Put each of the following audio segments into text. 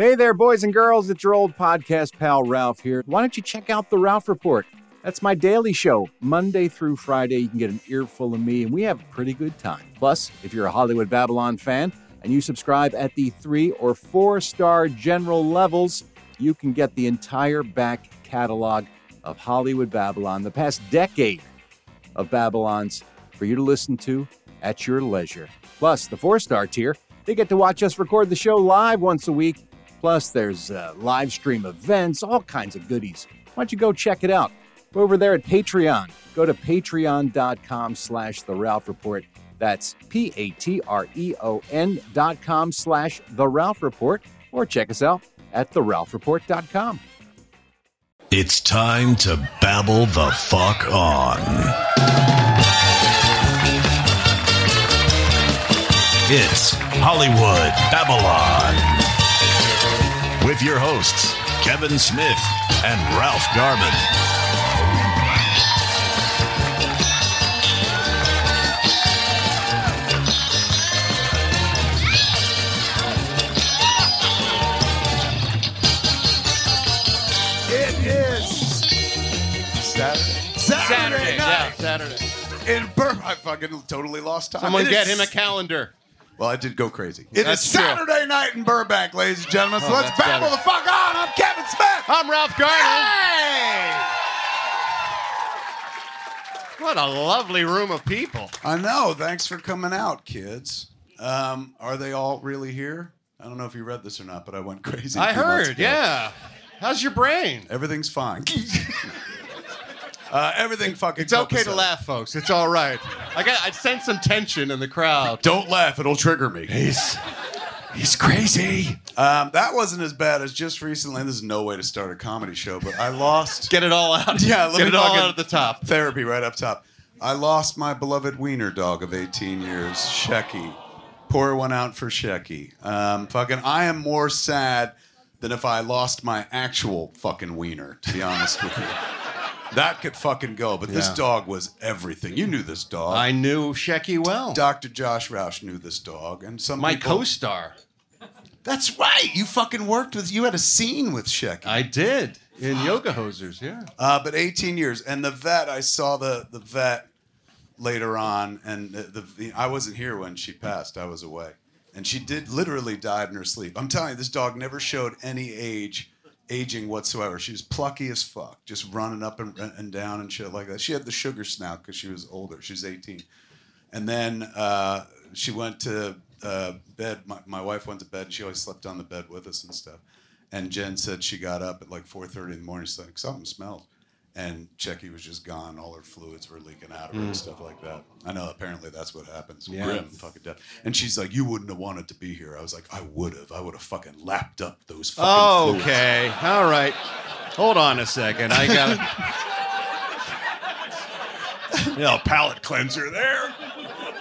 Hey there, boys and girls. It's your old podcast pal, Ralph here. Why don't you check out The Ralph Report? That's my daily show, Monday through Friday. You can get an earful of me, and we have a pretty good time. Plus, if you're a Hollywood Babble-On fan and you subscribe at the three or four star general levels, you can get the entire back catalog of Hollywood Babble-On, the past decade of Babble-Ons, for you to listen to at your leisure. Plus, the four star tier, they get to watch us record the show live once a week. Plus, there's uh, live stream events, all kinds of goodies. Why don't you go check it out? Go over there at Patreon. Go to patreon.com slash The Ralph Report. That's P-A-T-R-E-O-N dot com slash The Ralph Report. Or check us out at TheRalphReport.com. It's time to babble the fuck on. It's Hollywood Babble-On. With your hosts, Kevin Smith and Ralph Garman. It is Saturday. Saturday, Saturday, yeah, night Saturday. in Burbank. I fucking totally lost time. Someone It get is- him a calendar. Well, I did go crazy. It is That's true. Saturday night in Burbank, ladies and gentlemen. So Oh, let's that's babble better. the fuck on. I'm Kevin Smith. I'm Ralph Garman. Hey! What a lovely room of people. I know. Thanks for coming out, kids. Um, are they all really here? I don't know if you read this or not, but I went crazy. I heard, yeah. How's your brain? Everything's fine. uh, everything fucking. It's okay to copacetic. laugh, folks. It's all right. I got. I sense some tension in the crowd. Don't laugh; it'll trigger me. He's he's crazy. Um, that wasn't as bad as just recently. This is no way to start a comedy show, but I lost Get it all out. Yeah, let get me it all out at the top. therapy right up top. I lost my beloved wiener dog of 18 years, Shecky. Pour one out for Shecky. Um, fucking, I am more sad than if I lost my actual fucking wiener. To be honest with you, that could fucking go. But this Yeah. dog was everything. You knew this dog. I knew Shecky well. Dr. Josh Roush knew this dog, and some My people- co-star. That's right. You fucking worked with. You had a scene with Shecky. I did in Yoga Hosers. Yeah. Uh, but 18 years, and the vet. I saw the the vet later on, and the, the, the I wasn't here when she passed. I was away, and she did literally died in her sleep. I'm telling you, this dog never showed any age, aging whatsoever. She was plucky as fuck, just running up and, and down and shit like that. She had the sugar snout because she was older. She was 18, and then uh, she went to uh, bed. My, my wife went to bed. and She always slept on the bed with us and stuff. And Jen said she got up at like 4:30 in the morning. She's like, something smelled. And Shecky was just gone. All her fluids were leaking out of her and hmm. stuff like that. I know. Apparently, that's what happens. Yeah. Grim fucking death. And she's like, "You wouldn't have wanted to be here." I was like, "I would have. I would have fucking lapped up those fucking oh, fluids." Okay. All right. Hold on a second. I got you know, palate cleanser there.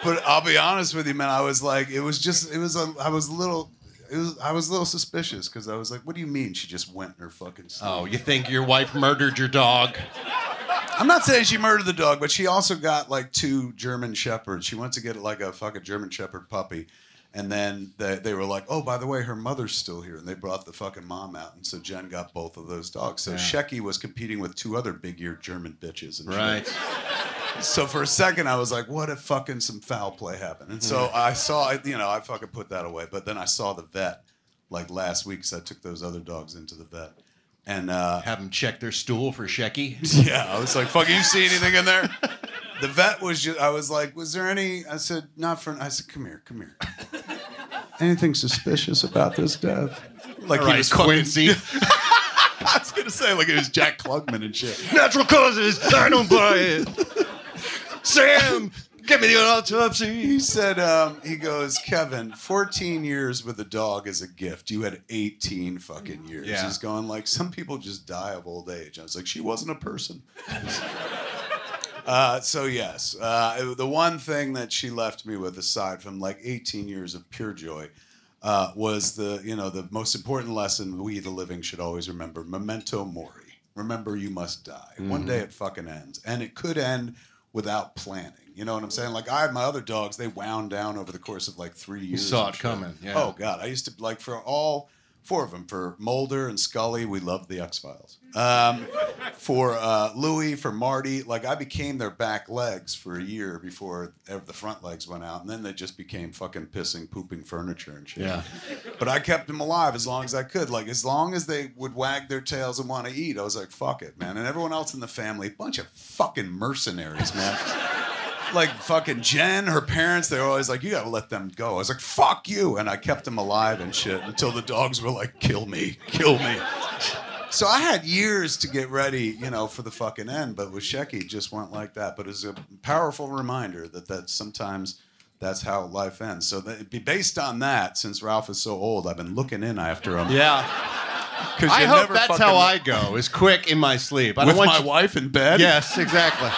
But I'll be honest with you, man. I was like, it was just, it was, a, I was a little, it was, I was a little suspicious because I was like, what do you mean she just went in her fucking sleep? Oh, you think your wife murdered your dog? I'm not saying she murdered the dog, but she also got like two German shepherds. She went to get like a fucking German shepherd puppy. And then they, they were like, oh, by the way, her mother's still here. And they brought the fucking mom out. And so Jen got both of those dogs. So Shecky was competing with two other big eared German bitches. And. Right. So for a second, I was like, "What if fucking some foul play happened?" And so I saw, you know, I fucking put that away. But then I saw the vet like last week, so I took those other dogs into the vet, and uh, Have them check their stool for Shecky. yeah, I was like, "Fuck, you see anything in there?" The vet was just, I was like, "Was there any?" I said, "Not for." I said, "Come here, come here." Anything suspicious about this death? Like All he right, was fucking- Quincy. I was gonna say like it was Jack Klugman and shit. Natural causes. I don't buy it. Sam, give me the autopsy. He said, um, he goes, Kevin, 14 years with a dog is a gift. You had 18 fucking years. Yeah. He's going like, some people just die of old age. I was like, she wasn't a person. uh, so yes, uh, the one thing that she left me with, aside from like 18 years of pure joy, uh, was the you know the most important lesson we the living should always remember: memento mori. Remember, you must die. One day it fucking ends, and it could end without planning. You know what I'm saying? Like I had my other dogs; they wound down over the course of like three years. You saw it coming, yeah. Oh god, I used to like for all Four of them for Mulder and Scully. We loved the X Files. Um, for uh, Louis, for Marty, like I became their back legs for a year before the front legs went out, and then they just became fucking pissing, pooping furniture and shit. Yeah. But I kept them alive as long as I could. Like as long as they would wag their tails and want to eat, I was like, fuck it, man. And everyone else in the family, bunch of fucking mercenaries, man. like fucking Jen, her parents, they were always like, you gotta let them go. I was like, fuck you. And I kept them alive and shit until the dogs were like, kill me, kill me. So I had years to get ready, you know, for the fucking end. But with Shecky, it just went like that. But it was a powerful reminder that that sometimes that's how life ends. So that, be based on that, since Ralph is so old, I've been looking in after him. Yeah. I hope that's how I go. Is quick in my sleep. I don't with want my wife in bed. Yes, exactly.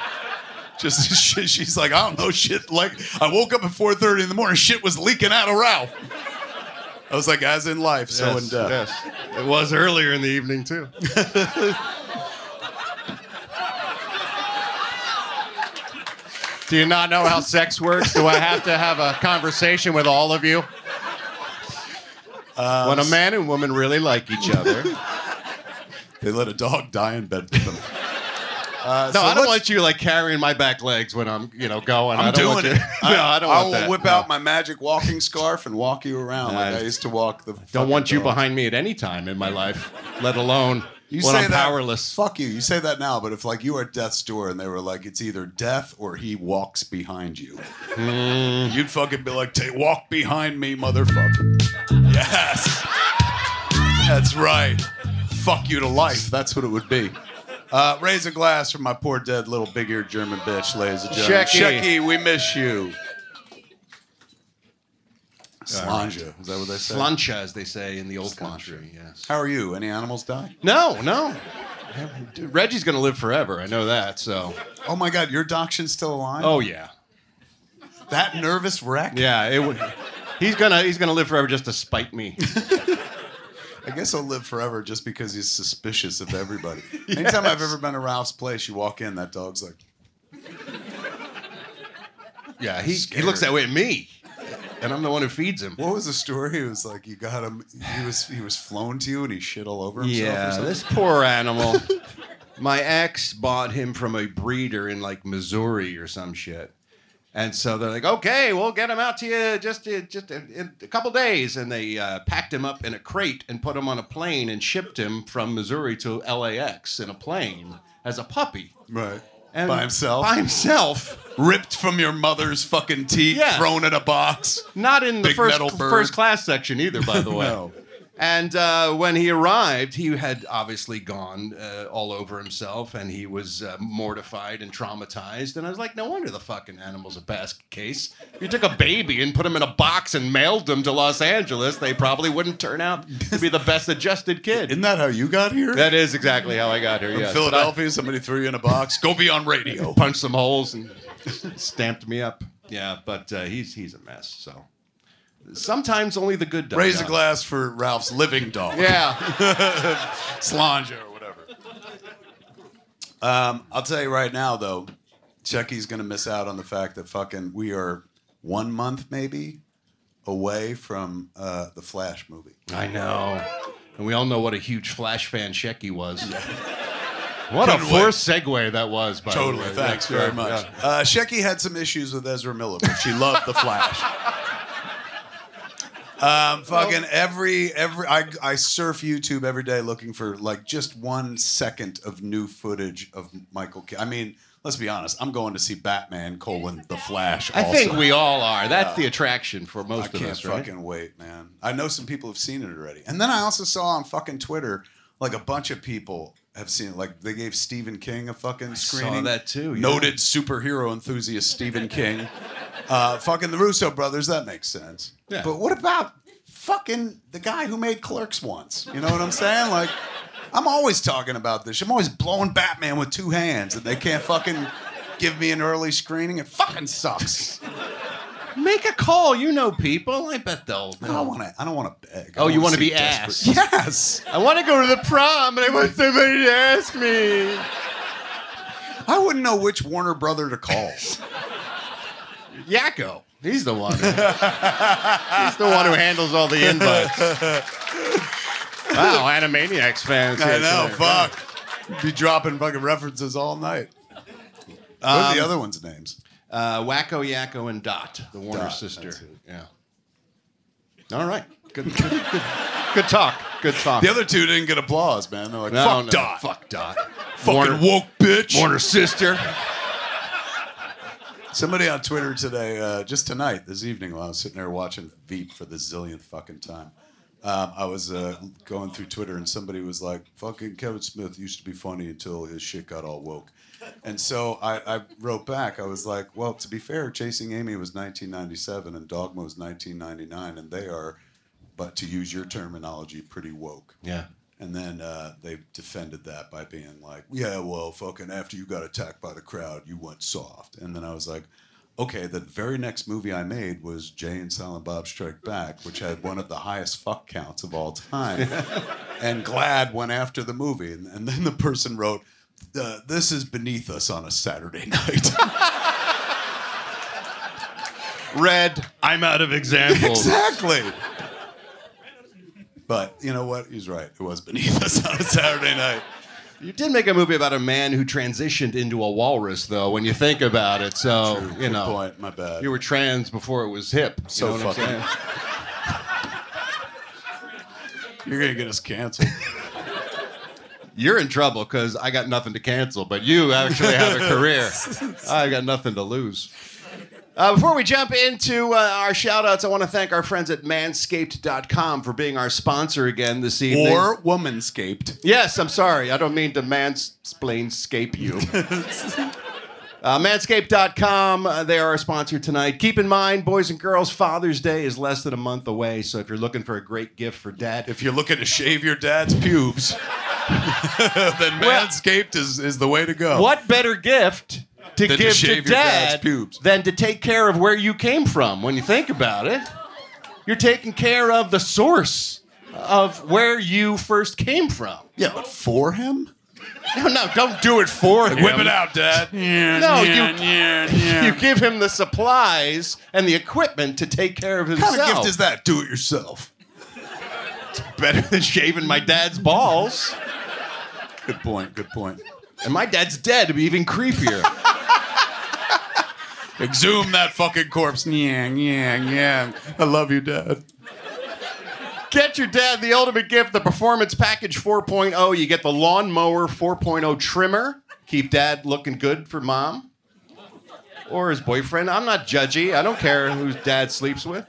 Just. She's like, I don't know, shit. Like, I woke up at 4:30 in the morning. Shit was leaking out of Ralph. I was like, as in life, so yes, in death. yes. It was earlier in the evening too. Do you not know how sex works? Do I have to have a conversation with all of you? Uh, when a man and woman really like each other. They let a dog die in bed with them. Uh, No, so I don't want you like carrying my back legs when I'm, you know, going. I I'm don't doing want it. you- no, I don't want will that. whip No. out my magic walking scarf and walk you around like I I used to walk the. Don't fucking want you dog. behind me at any time in my life, let alone You when say I'm that, powerless. Fuck you. You say that now, but if like you were at death's door and they were like, it's either death or he walks behind you, Hmm. you'd fucking be like, "Take walk behind me, motherfucker." Yes, that's right. Fuck you to life. That's what it would be. Uh, raise a glass for my poor dead little big-eared German bitch, ladies and gentlemen. Shecky. Shecky, we miss you. Slanja, is that what they say? Slancha, as they say in the old Slancha. country. Yes. How are you? Any animals die? No, no. Dude, Reggie's gonna live forever. I know that. So. Oh my God, your dachshund's still alive? Oh yeah. that nervous wreck? Yeah. It would. He's gonna he's gonna live forever just to spite me. I guess he'll live forever just because he's suspicious of everybody. Anytime I've ever been to Ralph's place, you walk in, that dog's like, Yeah. He he looks that way at me, and I'm the one who feeds him. what was the story? It was like you got him. He was he was flown to you and he shit all over himself. Yeah, this poor animal. My ex bought him from a breeder in like Missouri or some shit. And so they're like, okay, we'll get him out to you just just in, in a couple days. And they uh, packed him up in a crate and put him on a plane and shipped him from Missouri to LAX in a plane as a puppy. right And by himself, By himself. ripped from your mother's fucking teeth, Yeah. thrown in a box. Not in the Big first first class section either, by the way. No. And uh, when he arrived, he had obviously gone uh, all over himself, and he was uh, mortified and traumatized. And I was like, no wonder the fucking animal's a basket case. If you took a baby and put him in a box and mailed him to Los Angeles, they probably wouldn't turn out to be the best adjusted kid. Isn't that how you got here? That is exactly how I got here. From Yes, Philadelphia, somebody threw you in a box. Go be on radio. punched some holes and stamped me up. Yeah, but uh, he's he's a mess. So sometimes only the good die. Raise a glass for Ralph's living dog. Yeah. Slanja or whatever. Um, I'll tell you right now, though, Shecky's gonna miss out on the fact that fucking we are one month maybe away from uh, the Flash movie. I know. And we all know what a huge Flash fan Shecky was. What a Couldn't wait. forced segue that was, by Totally, the way. thanks Yeah, very much. yeah. Uh, Shecky had some issues with Ezra Miller, but she loved the Flash. Um, fucking every every I I surf YouTube every day looking for like just one second of new footage of Michael. Ke- I mean, let's be honest. I'm going to see Batman colon the Flash. I think we all are. That's the attraction for most I of can't us, right? fucking wait, man. I know some people have seen it already. And then I also saw on fucking Twitter, like a bunch of people have seen it. Like they gave Stephen King a fucking saw screening. that too, yeah. Noted superhero enthusiast Stephen King. Uh, fucking the Russo brothers, that makes sense. Yeah. But what about fucking the guy who made Clerks once? You know what I'm saying? Like, I'm always talking about this. I'm always blowing Batman with two hands, and they can't fucking give me an early screening. It fucking sucks. Make a call. You know people. I bet they'll. I don't want to. I don't want to beg. I Oh, you wanna wanna be asked. Yes. I want to go to the prom, and I want somebody to ask me. I wouldn't know which Warner brother to call. Yakko. He's the one. Who, he's the one who handles all the invites. Wow, Animaniacs fans. I know. tonight. Fuck. Be dropping fucking references all night. What are the other ones' names? Uh, Wakko, Yakko, and Dot, the Warner Dot, sister. Yeah. All right. Good, good, good, good talk. Good talk. The other two didn't get applause, man. They're like, No, fuck no, Dot. Fuck Dot. Fucking Warner, woke bitch. Warner sister. Somebody on Twitter today, uh, just tonight, this evening, while I was sitting there watching Veep for the zillionth fucking time, um, I was uh, going through Twitter and somebody was like, fucking Kevin Smith used to be funny until his shit got all woke. And so I, I wrote back, I was like, well, to be fair, Chasing Amy was 1997 and Dogma was 1999, and they are, but to use your terminology, pretty woke. Yeah. And then uh, they defended that by being like, yeah, well, fucking after you got attacked by the crowd, you went soft. And then I was like, okay, the very next movie I made was Jay and Silent Bob Strike Back, which had one of the highest fuck counts of all time. and Glad went after the movie. And, and then the person wrote, uh, this is beneath us on a Saturday night. Red, I'm out of examples. exactly. But you know what? He's right. It was beneath us on a Saturday night. You did make a movie about a man who transitioned into a walrus, though, when you think about it. So, you Good know, point. My bad. you were trans before it was hip. You So know what I'm fucking- You're gonna get us canceled. You're in trouble because I got nothing to cancel, but you actually have a career. I got nothing to lose. Uh, before we jump into uh, our shout outs, I want to thank our friends at manscaped.com for being our sponsor again this evening. or womanscaped. Yes, I'm sorry. I don't mean to mansplainscape you. Uh, manscaped.com, uh, they are our sponsor tonight. Keep in mind, boys and girls, Father's Day is less than a month away. So if you're looking for a great gift for dad, If you're looking to shave your dad's pubes, then Manscaped is, is the way to go. what better gift to Than give to, shave your dad's dad pubes. than to take care of where you came from? When you think about it, you're taking care of the source of where you first came from. Yeah, but for him? No, no, don't do it for him. Whip it out, Dad. No, you, you give him the supplies and the equipment to take care of himself. What himself. kind of gift is that? Do it yourself. It's better than shaving my dad's balls. Good point. Good point. And my dad's dead to be even creepier. Exhume that fucking corpse. Nyang, nyang, nyang. I love you, Dad. Get your dad the ultimate gift, the Performance Package 4.0. You get the Lawnmower 4.0 trimmer. Keep dad looking good for mom or his boyfriend. I'm not judgy. I don't care who dad sleeps with.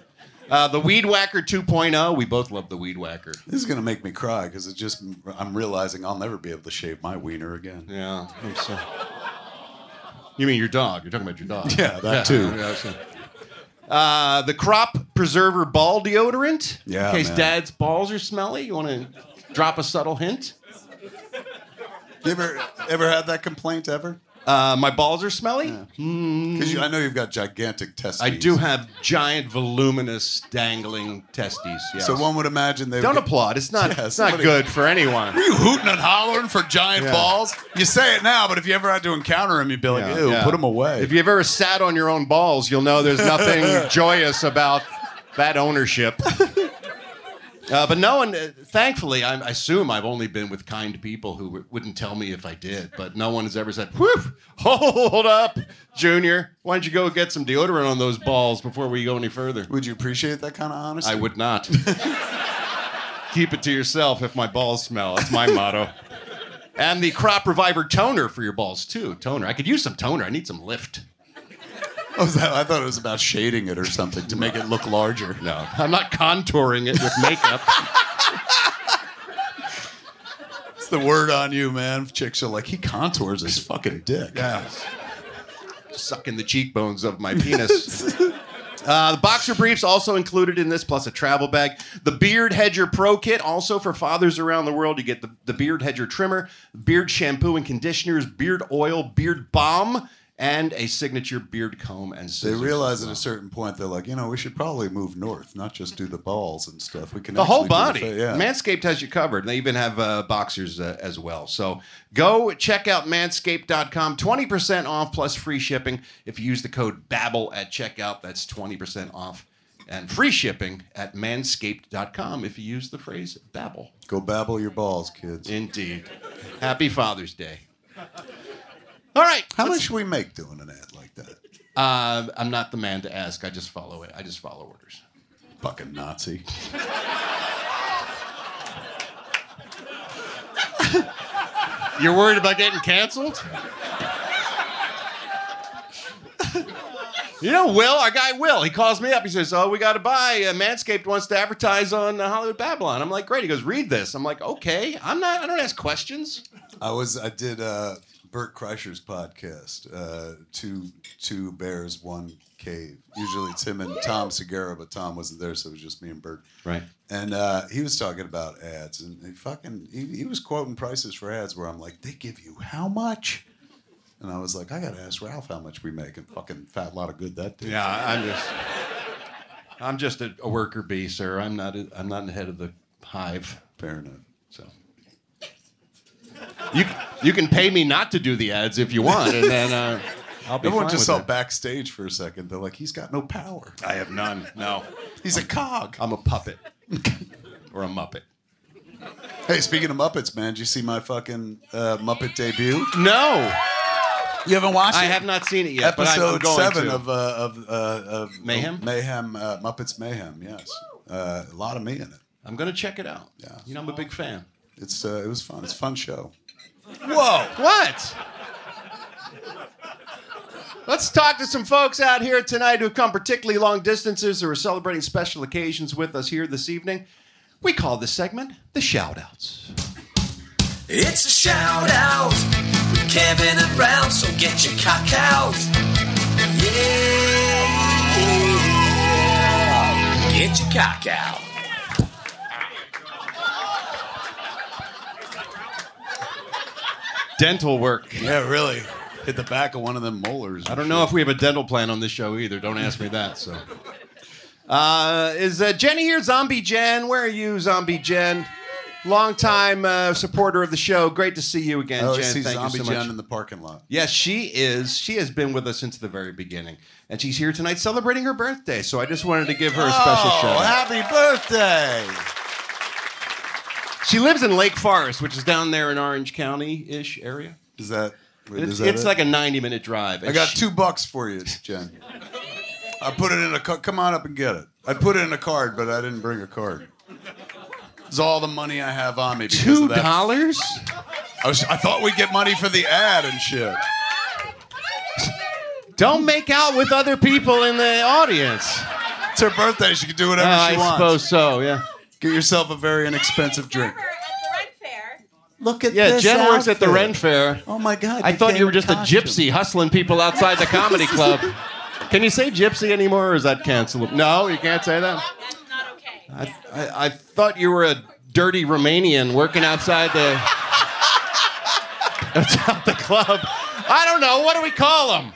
Uh, the Weed Whacker 2.0. We both love the Weed Whacker. This is gonna make me cry because it's just I'm realizing I'll never be able to shave my wiener again. Yeah, I'm so. You mean your dog? You're talking about your dog. Yeah, that too. Uh, the Crop Preserver Ball Deodorant. Yeah, In case man. dad's balls are smelly, you want to drop a subtle hint? You ever ever had that complaint ever? Uh, my balls are smelly? Because I know you've got gigantic testes. I do have giant, voluminous, dangling testes. Yes. So one would imagine they Don't would applaud. It's not. Yeah, it's not good for anyone. Are you hooting and hollering for giant Yeah. balls? You say it now, but if you ever had to encounter him, you'd be like, Yeah, "Ew, yeah. put them away." If you've ever sat on your own balls, you'll know there's nothing joyous about that ownership. Uh, but no one, uh, thankfully, I, I assume I've only been with kind people who w- wouldn't tell me if I did. But no one has ever said, Whew, hold up, Junior. Why don't you go get some deodorant on those balls before we go any further? would you appreciate that kind of honesty? I would not. Keep it to yourself if my balls smell. That's my motto. And the Crop Reviver toner for your balls, too. Toner. I could use some toner. I need some lift. That- I thought it was about shading it or something to make it look larger. No, I'm not contouring it with makeup. It's the word on you, man. Chicks are like, he contours his fucking dick. Yeah. Sucking the cheekbones of my penis. Uh, the boxer briefs also included in this, plus a travel bag. The Beard Hedger Pro Kit, also for fathers around the world. You get the, the Beard Hedger trimmer, beard shampoo and conditioners, beard oil, beard balm, and a signature beard comb and They realize at a certain point they're like, you know, we should probably move north, not just do the balls and stuff. We can the whole body. the yeah. Manscaped has you covered. And they even have uh, boxers uh, as well. So go check out manscaped.com. 20% off plus free shipping. If you use the code BABBLE at checkout, that's 20% off. And free shipping at manscaped.com if you use the phrase babble. Go babble your balls, kids. Indeed. Happy Father's Day. All right. How much should we make doing an ad like that? Uh, I'm not the man to ask. I just follow it. I just follow orders. Fucking Nazi. You're worried about getting canceled? you know, Will, our guy Will, he calls me up. He says, Oh, we got to buy. Uh, Manscaped wants to advertise on uh, Hollywood Babble-On. I'm like, Great. He goes, Read this. I'm like, Okay. I'm not, I don't ask questions. I was I did uh Bert Kreischer's podcast, uh, two two bears, one cave. Usually it's him and Tom Segura, but Tom wasn't there, so it was just me and Bert. Right. And uh, he was talking about ads, and he fucking he, he was quoting prices for ads where I'm like, they give you how much? And I was like, I gotta ask Ralph how much we make, and fucking fat lot of good that did. Yeah, I'm just, I'm just a, a worker bee, sir. I'm not, a, I'm not the head of the hive. fair enough. So you you can pay me not to do the ads if you want, and then uh, I'll be Everyone fine just with saw it. backstage for a second. They're like, he's got no power. I have none. No, He's a cog. I'm a puppet or a muppet. Hey, speaking of Muppets, man, did you see my fucking uh, Muppet debut? No, You haven't watched it? I have not seen it yet. but I'm Episode going seven to. of uh, of uh, of Mayhem? Mayhem, uh, Muppets Mayhem. Yes, uh, a lot of me in it. I'm going to check it out. Yeah. You know, I'm a big fan. It's uh, it was fun. It's a fun show. Whoa! What? Let's talk to some folks out here tonight who've come particularly long distances or are celebrating special occasions with us here this evening. We call this segment the shout outs. It's a shout out with Kevin and Ralph, so get your cock out. Yeah. Get your cock out. Dental work. Yeah, really. Hit the back of one of them molars. I don't know if we have a dental plan on this show either. Don't ask me that. So, uh, is uh, Jenny here? Zombie Jen, where are you, Zombie Jen? Longtime uh, supporter of the show. Great to see you again, Oh, Jen. see Thank Zombie you so much. Jen in the parking lot. Yes, she is. She has been with us since the very beginning, and she's here tonight celebrating her birthday. So I just wanted to give her a special oh, shout. out. happy birthday! She lives in Lake Forest, which is down there in Orange County-ish area. Is that? It's, is that it's it? like a ninety-minute drive. I got she- two bucks for you, Jen. I put it in a card. Come on up and get it. I put it in a card, but I didn't bring a card. It's all the money I have on me. because two dollars. I, was, I thought we'd get money for the ad and shit. Don't make out with other people in the audience. It's her birthday. She can do whatever Uh, she I wants. I suppose so. Yeah. Get yourself a very inexpensive drink. At the Ren Fair. Look at Yeah. Jen works at the Ren Fair. Oh my god! I thought you were just a gypsy hustling people outside the comedy club. Can you say gypsy anymore, or is that cancelable? No, you can't say that. That's not okay. I, I, I thought you were a dirty Romanian working outside the outside the club. I don't know. What do we call them?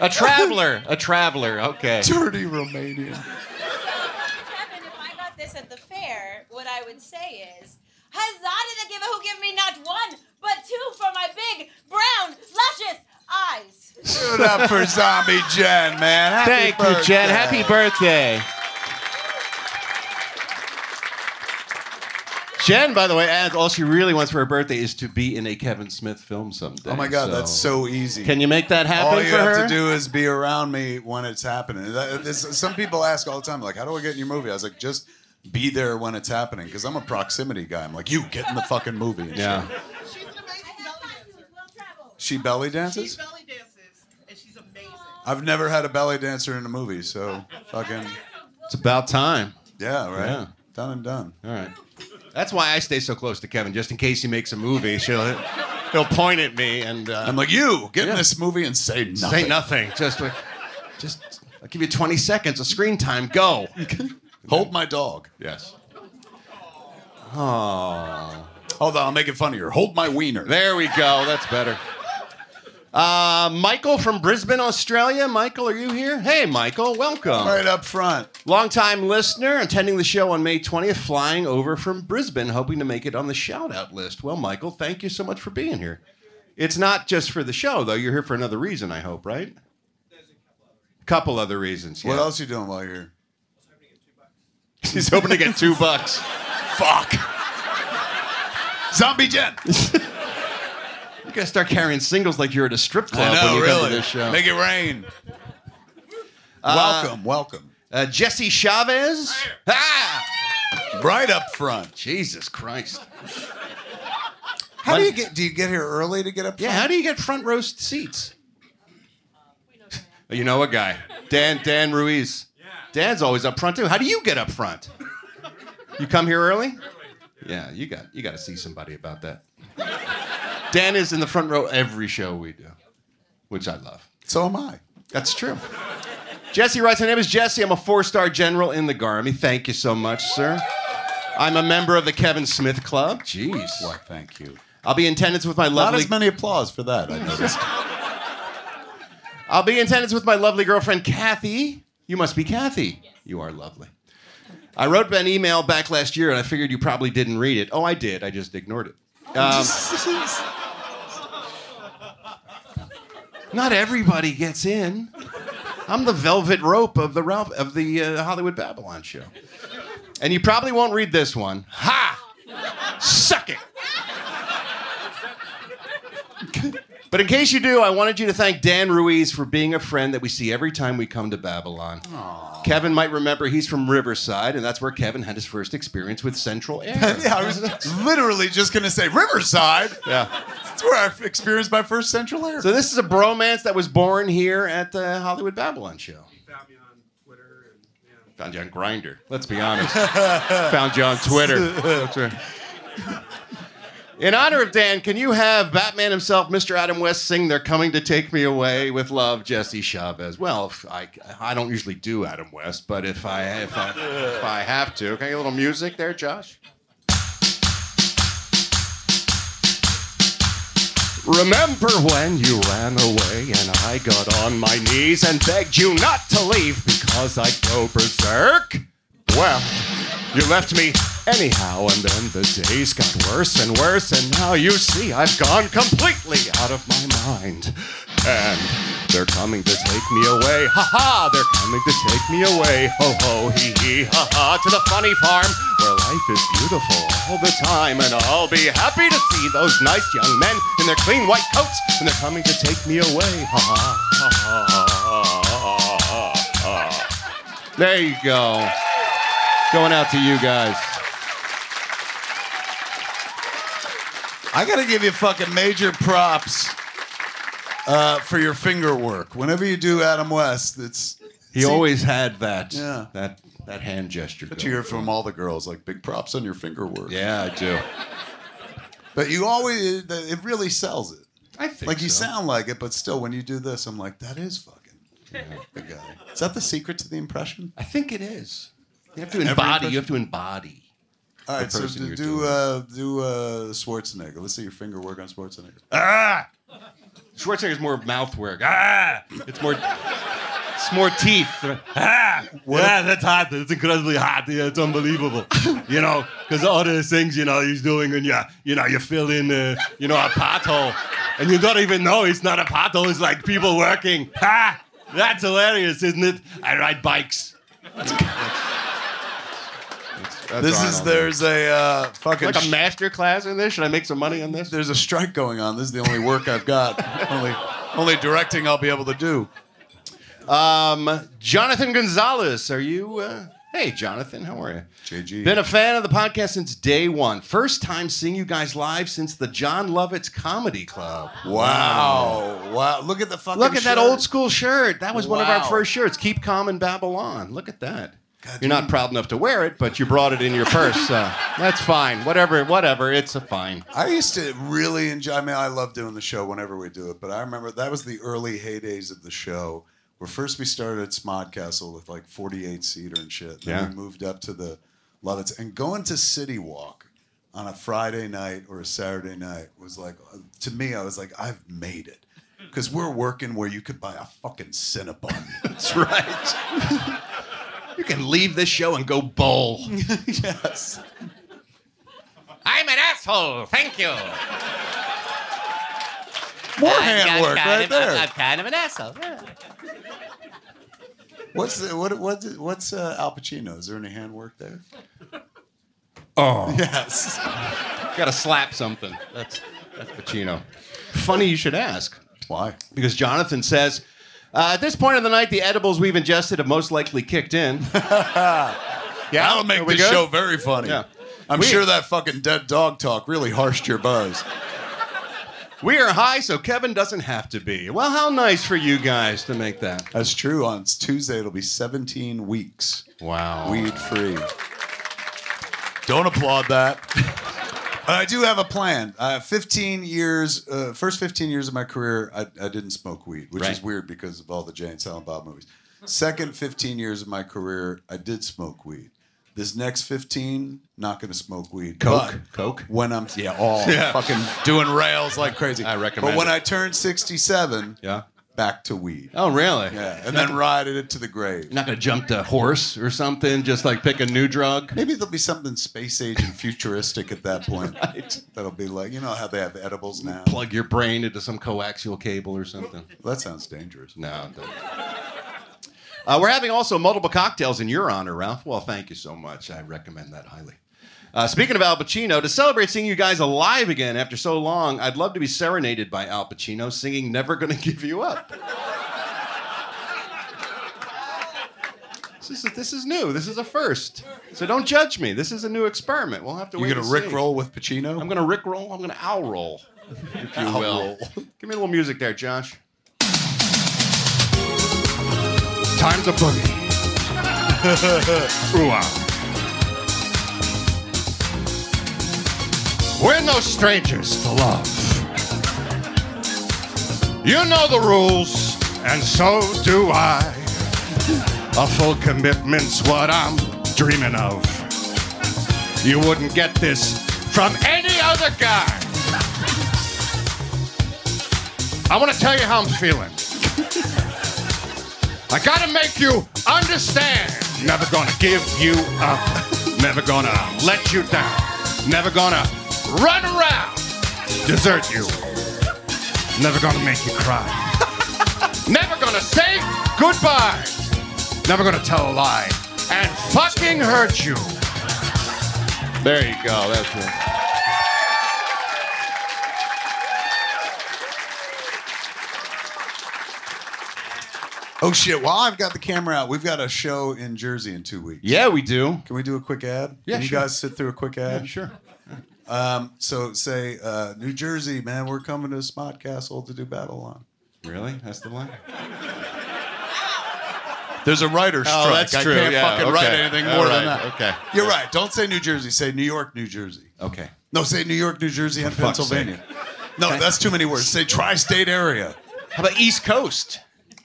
A traveler. A traveler. Okay. Dirty Romanian. Kevin, if I got this at the fair, what I would say is, Huzzah to the giver who give me not one, but two for my big, brown, luscious eyes. Give it up for Zombie Jen, man. Happy Thank you, Jen. Happy birthday. Jen, by the way, adds all she really wants for her birthday is to be in a Kevin Smith film someday. Oh my god, that's so easy. Can you make that happen all you for have her? to do is be around me when it's happening. Some people ask all the time, like, "How do I get in your movie?" I was like, "Just be there when it's happening," because I'm a proximity guy. I'm like, "You get in the fucking movie." and yeah. shit. She's an amazing belly dancer. Well. She belly She dances. belly dances, and she's amazing. I've never had a belly dancer in a movie, so fucking It's about time. yeah, right. Yeah. Done and done. All right. That's why I stay so close to Kevin, just in case he makes a movie. She'll he'll point at me and uh, I'm like, "You get in this movie and say nothing." say nothing. Just, just I'll give you 20 seconds of screen time. Go. Hold my dog. Yes. Oh. Hold on, I'll make it funnier. Hold my wiener. There we go. That's better. Uh, Michael from Brisbane, Australia. Michael, are you here? Hey, Michael, welcome. Right up front. Longtime listener, attending the show on May 20th, flying over from Brisbane, hoping to make it on the shout out list. Well, Michael, thank you so much for being here. It's not just for the show, though. You're here for another reason, I hope, right? A couple other reasons. What yeah. else are you doing while you're here? He's hoping to get two bucks. Fuck. Zombie Jen. You gotta start carrying singles like you're at a strip club I know, when you come really. to this show. Make it rain. welcome, welcome. Uh, Jesse Chavez. Ah! Right up front. Jesus Christ. How do you get? Do you get here early to get up? Yeah, front? how do you get front row seats? You know a guy, Dan Dan Ruiz. Dan's always up front too. How do you get up front? You come here early? Yeah, you got you got to see somebody about that. Dan is in the front row every show we do, which I love. So am I. That's true. Jesse writes, My name is Jesse. I'm a four star general in the Army. Thank you so much, sir. I'm a member of the Kevin Smith Club. Jeez. Why, thank you. I'll be in attendance with my lovely. Not as many applause for that. I noticed. I'll be in attendance with my lovely girlfriend, Kathy. You must be Kathy. You are lovely. I wrote an email back last year and I figured you probably didn't read it. Oh, I did. I just ignored it. Um, not everybody gets in. I'm the velvet rope of the Ralph of the uh, Hollywood Babble-On show. And you probably won't read this one. Ha! Suck it. But in case you do, I wanted you to thank Dan Ruiz for being a friend that we see every time we come to Babble-On. Kevin might remember he's from Riverside, and that's where Kevin had his first experience with Central Air. yeah, I was literally just gonna say Riverside. yeah. That's where I experienced my first Central Air. So this is a bromance that was born here at the Hollywood Babble-On show. found me on Twitter and yeah. Found you on Grindr. Let's be honest. Found you on Twitter. In honor of Dan, can you have Batman himself, Mr. Adam West, sing "They're Coming to Take Me Away" with love, Jesse Chavez? Well, I I don't usually do Adam West, but if I if I if I have to, can I get a little music there, Josh? Remember when you ran away and I got on my knees and begged you not to leave because I'd go berserk? Well, you left me anyhow, and then the days got worse and worse, and now you see I've gone completely out of my mind. And they're coming to take me away, ha ha, they're coming to take me away, ho ho, hee hee, ha ha, to the funny farm where life is beautiful all the time, and I'll be happy to see those nice young men in their clean white coats, and they're coming to take me away, ha ha, ha ha, ha ha, ha. There you go. Going out to you guys. I gotta give you fucking major props uh, for your finger work. Whenever you do Adam West, it's He See- always had that Yeah. that that hand gesture. But you hear from all the girls like big props on your finger work. Yeah, I do. But you always it really sells it. I think Like you so. sound like it, but still when you do this, I'm like, that is fucking the guy. Is that the secret to the impression? I think it is. You have to embody. You have to embody. All right, so do do uh, do uh, Schwarzenegger. Let's see your finger work on Schwarzenegger. Ah! Schwarzenegger's more mouth work. Ah! It's more. It's more teeth. Ah! yeah, that's hot. It's incredibly hot. Yeah, it's unbelievable. you know, because all the things you know he's doing, and yeah, you know, you fill in, uh, you know, a pothole, and you don't even know it's not a pothole. It's like people working. Ah! That's hilarious, isn't it? I ride bikes. That's- that's This is Arnold. there's a uh, fucking like a master class in this. Should I make some money on this? there's a strike going on. This is the only work I've got. only only directing I'll be able to do. Um, Jonathan Gonzalez, are you? Uh, hey, Jonathan, how are you? JG. Been a fan of the podcast since day one. First time seeing you guys live since the Jon Lovitz Comedy Club. wow. Wow. Look at the fucking Look at that old school shirt. That was one of our first shirts. Keep calm in Babble-On. Look at that. God, You're not proud enough to wear it, but you brought it in your purse. That's fine. Whatever, whatever. It's a fine. I used to really enjoy. I mean, I love doing the show whenever we do it, but I remember that was the early heydays of the show. Where first we started at Smodcastle with like 48 seater and shit. Then Yeah. we moved up to the Lovitz and going to City Walk on a Friday night or a Saturday night was like to me. I was like, I've made it. Because we're working where you could buy a fucking Cinnabon. That's right. you can leave this show and go bowl. yes. I'm an asshole. Thank you. More handwork right of, there. I'm kind of an asshole. What's the, what what's what's uh, Al Pacino? Is there any handwork there? Oh. Yes. Got to slap something. That's that's Pacino. Funny you should ask. Why? Because Jonathan says, uh, at this point of the night, the edibles we've ingested have most likely kicked in. Yeah, that'll make this good? show very funny. Yeah. I'm We- sure that fucking dead dog talk really harshed your buzz. We are high, so Kevin doesn't have to be. Well, how nice for you guys to make that. That's true. On Tuesday, it'll be 17 weeks Wow. weed free. Don't applaud that. But I do have a plan. Uh, 15 years, uh, first 15 years of my career, I, I didn't smoke weed, which is weird because of all the Jay and Silent Bob movies. Second 15 years of my career, I did smoke weed. This next 15, not going to smoke weed. Coke? But Coke? When I'm, yeah, all Yeah. fucking doing rails like crazy. I recommend But when it. I turned 67, Yeah. Back to weed. Oh, really? Yeah, and then ride it to the grave. You're not going to jump the horse or something, just like pick a new drug? Maybe there'll be something space age and futuristic at that point. Right. That'll be like, you know how they have edibles now? Plug your brain into some coaxial cable or something. That sounds dangerous. No. Uh, we're having also multiple cocktails in your honor, Ralph. Well, thank you so much. I recommend that highly. Uh, speaking of Al Pacino, to celebrate seeing you guys alive again after so long, I'd love to be serenaded by Al Pacino singing Never Gonna Give You Up. This is, this is new. This is a first. So don't judge me. This is a new experiment. We'll have to You're wait gonna and Rick see. roll with Pacino? I'm going to Rick roll. I'm going to owl roll, if you Owl will. roll. Give me a little music there, Josh. Time to boogie. Ooh, wow. We're no strangers to love. You know the rules, and so do I. A full commitment's what I'm dreaming of. You wouldn't get this from any other guy. I want to tell you how I'm feeling. I gotta make you understand. Never gonna give you up. Never gonna let you down. Never gonna run around, desert you. Never gonna make you cry. Never gonna say goodbye. Never gonna tell a lie and fucking hurt you. There you go. That's it. Oh shit! While I've got the camera out, we've got a show in Jersey in two weeks. Yeah, we do. Can we do a quick ad? Yeah, Can you sure. guys sit through a quick ad? Yeah, Sure. Um, so say uh, New Jersey, man, we're coming to Smodcastle to do battle on. Really? That's the line? There's a writer's Oh, strike. that's I true. can't Yeah, fucking write okay. anything All more right, than that. okay. You're right. Don't say New Jersey. Say New York, New Jersey. Okay. No, say New York, New Jersey, and For fuck's Pennsylvania. No, that's too many words. Say tri-state area. How about East Coast?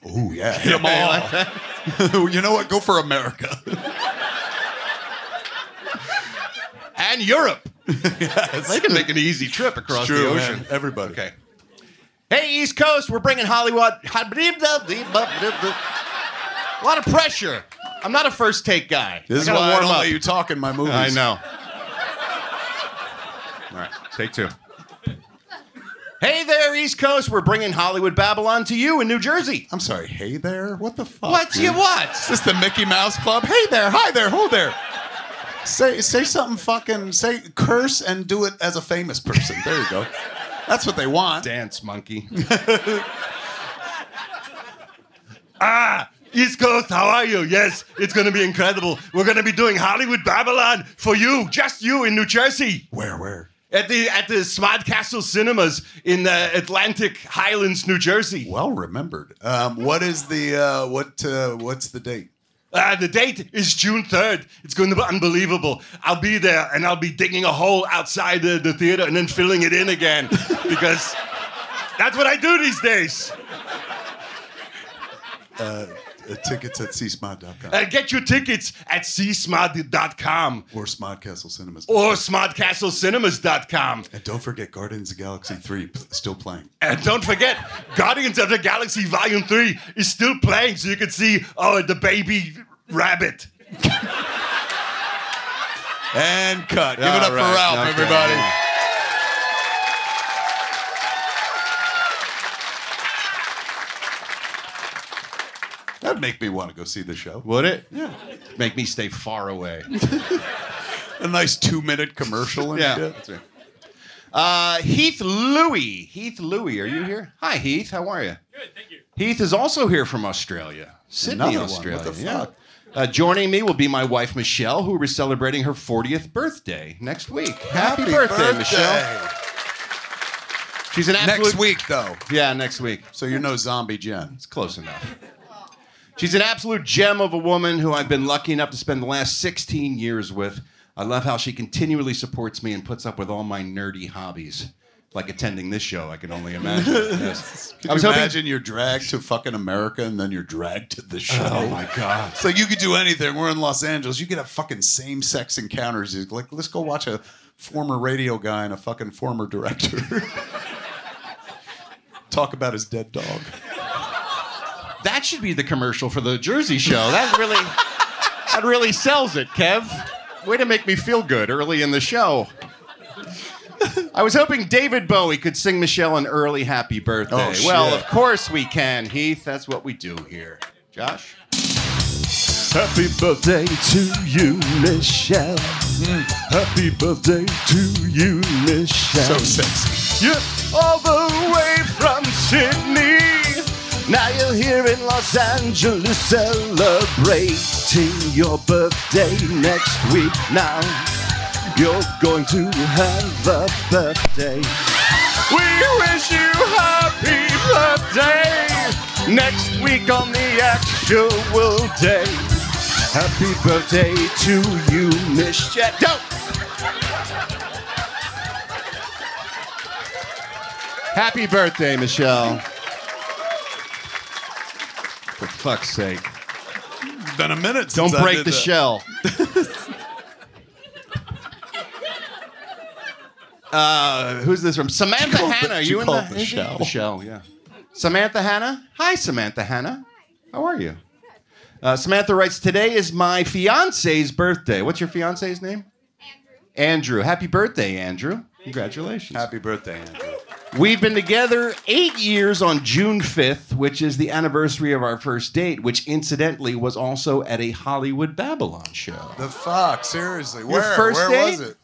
Oh yeah, hit them all. you know what? Go for America. And Europe. They can make an easy trip across True, the man. ocean. Everybody. Okay. Hey, East Coast, we're bringing Hollywood. A lot of pressure. I'm not a first take guy. This is I gotta why I don't up. let you talk in my movies. I know. All right, take two. Hey there, East Coast. We're bringing Hollywood Babble-On to you in New Jersey. I'm sorry. Hey there. What the fuck? What? dude? You what? Is this the Mickey Mouse Club? Hey there. Hi there. Ho there. Say say something fucking say curse and do it as a famous person. There you go. That's what they want. Dance monkey. Ah, East Coast, how are you? Yes, it's going to be incredible. We're going to be doing Hollywood Babble-On for you, just you in New Jersey. Where where? At the at the Smodcastle Cinemas in uh, Atlantic Highlands, New Jersey. Well remembered. Um, what is the uh, what uh, what's the date? Uh, the date is June 3rd. It's going to be unbelievable. I'll be there and I'll be digging a hole outside the, the theater and then filling it in again because that's what I do these days. Uh, Uh, tickets at seesmod.com And uh, get your tickets at seesmod.com or Smodcastle Cinemas. or SmodcastleCinemas.com. And don't forget Guardians of the Galaxy 3 still playing. And don't forget, Guardians of the Galaxy Volume 3 is still playing so you can see oh, the baby rabbit. And cut. Give it All up for Ralph, everybody. That'd make me want to go see the show. Would it? Yeah. Make me stay far away. A nice two minute commercial and Yeah. shit. That's right. Uh, Heath Louie. Heath Louie, are you here? Hi, Heath. How are you? Good, thank you. Heath is also here from Australia, Sydney, Another one. Australia. What the yeah. fuck? Uh, joining me will be my wife Michelle, who will be celebrating her 40th birthday next week. Happy, birthday, Michelle! She's an absolute. Next week, though. Yeah, next week. So you're no zombie Jen. It's close enough. She's an absolute gem of a woman who I've been lucky enough to spend the last 16 years with. I love how she continually supports me and puts up with all my nerdy hobbies, like attending this show. I can only imagine. Yes. I was you hoping. imagine you're dragged to fucking America and then you're dragged to the show? Oh my god! It's like you could do anything. We're in Los Angeles. You could have fucking same sex encounters. Like, let's go watch a former radio guy and a fucking former director. Talk about his dead dog. That should be the commercial for the Jersey show. That really, that really sells it, Kev. Way to make me feel good early in the show. I was hoping David Bowie could sing Michelle an early happy birthday. Oh, shit. well, of course we can, Heath. That's what we do here. Josh? Happy birthday to you, Michelle. Hmm. Happy birthday to you, Michelle. So sexy. Yeah, all the way from Sydney. Now you're here in Los Angeles celebrating your birthday next week. Now you're going to have a birthday. We wish you happy birthday next week on the actual day. Happy birthday to you, Michelle. Don't. Happy birthday, Michelle. For fuck's sake. It's been a minute Don't since I break did the that. shell. uh, who's this from? Samantha call it Hannah. the- Are you in call the, the shell. The shell, yeah. Samantha Hanna. Hi, Samantha Hannah. How are you? Uh, Samantha writes, Today is my fiance's birthday. What's your fiance's name? Andrew. Andrew. Happy birthday, Andrew. Congratulations. Happy birthday, Andrew. We've been together eight years on June 5th, which is the anniversary of our first date, which incidentally was also at a Hollywood Babble-On show. The fuck? Seriously? Where? first Where date? was it?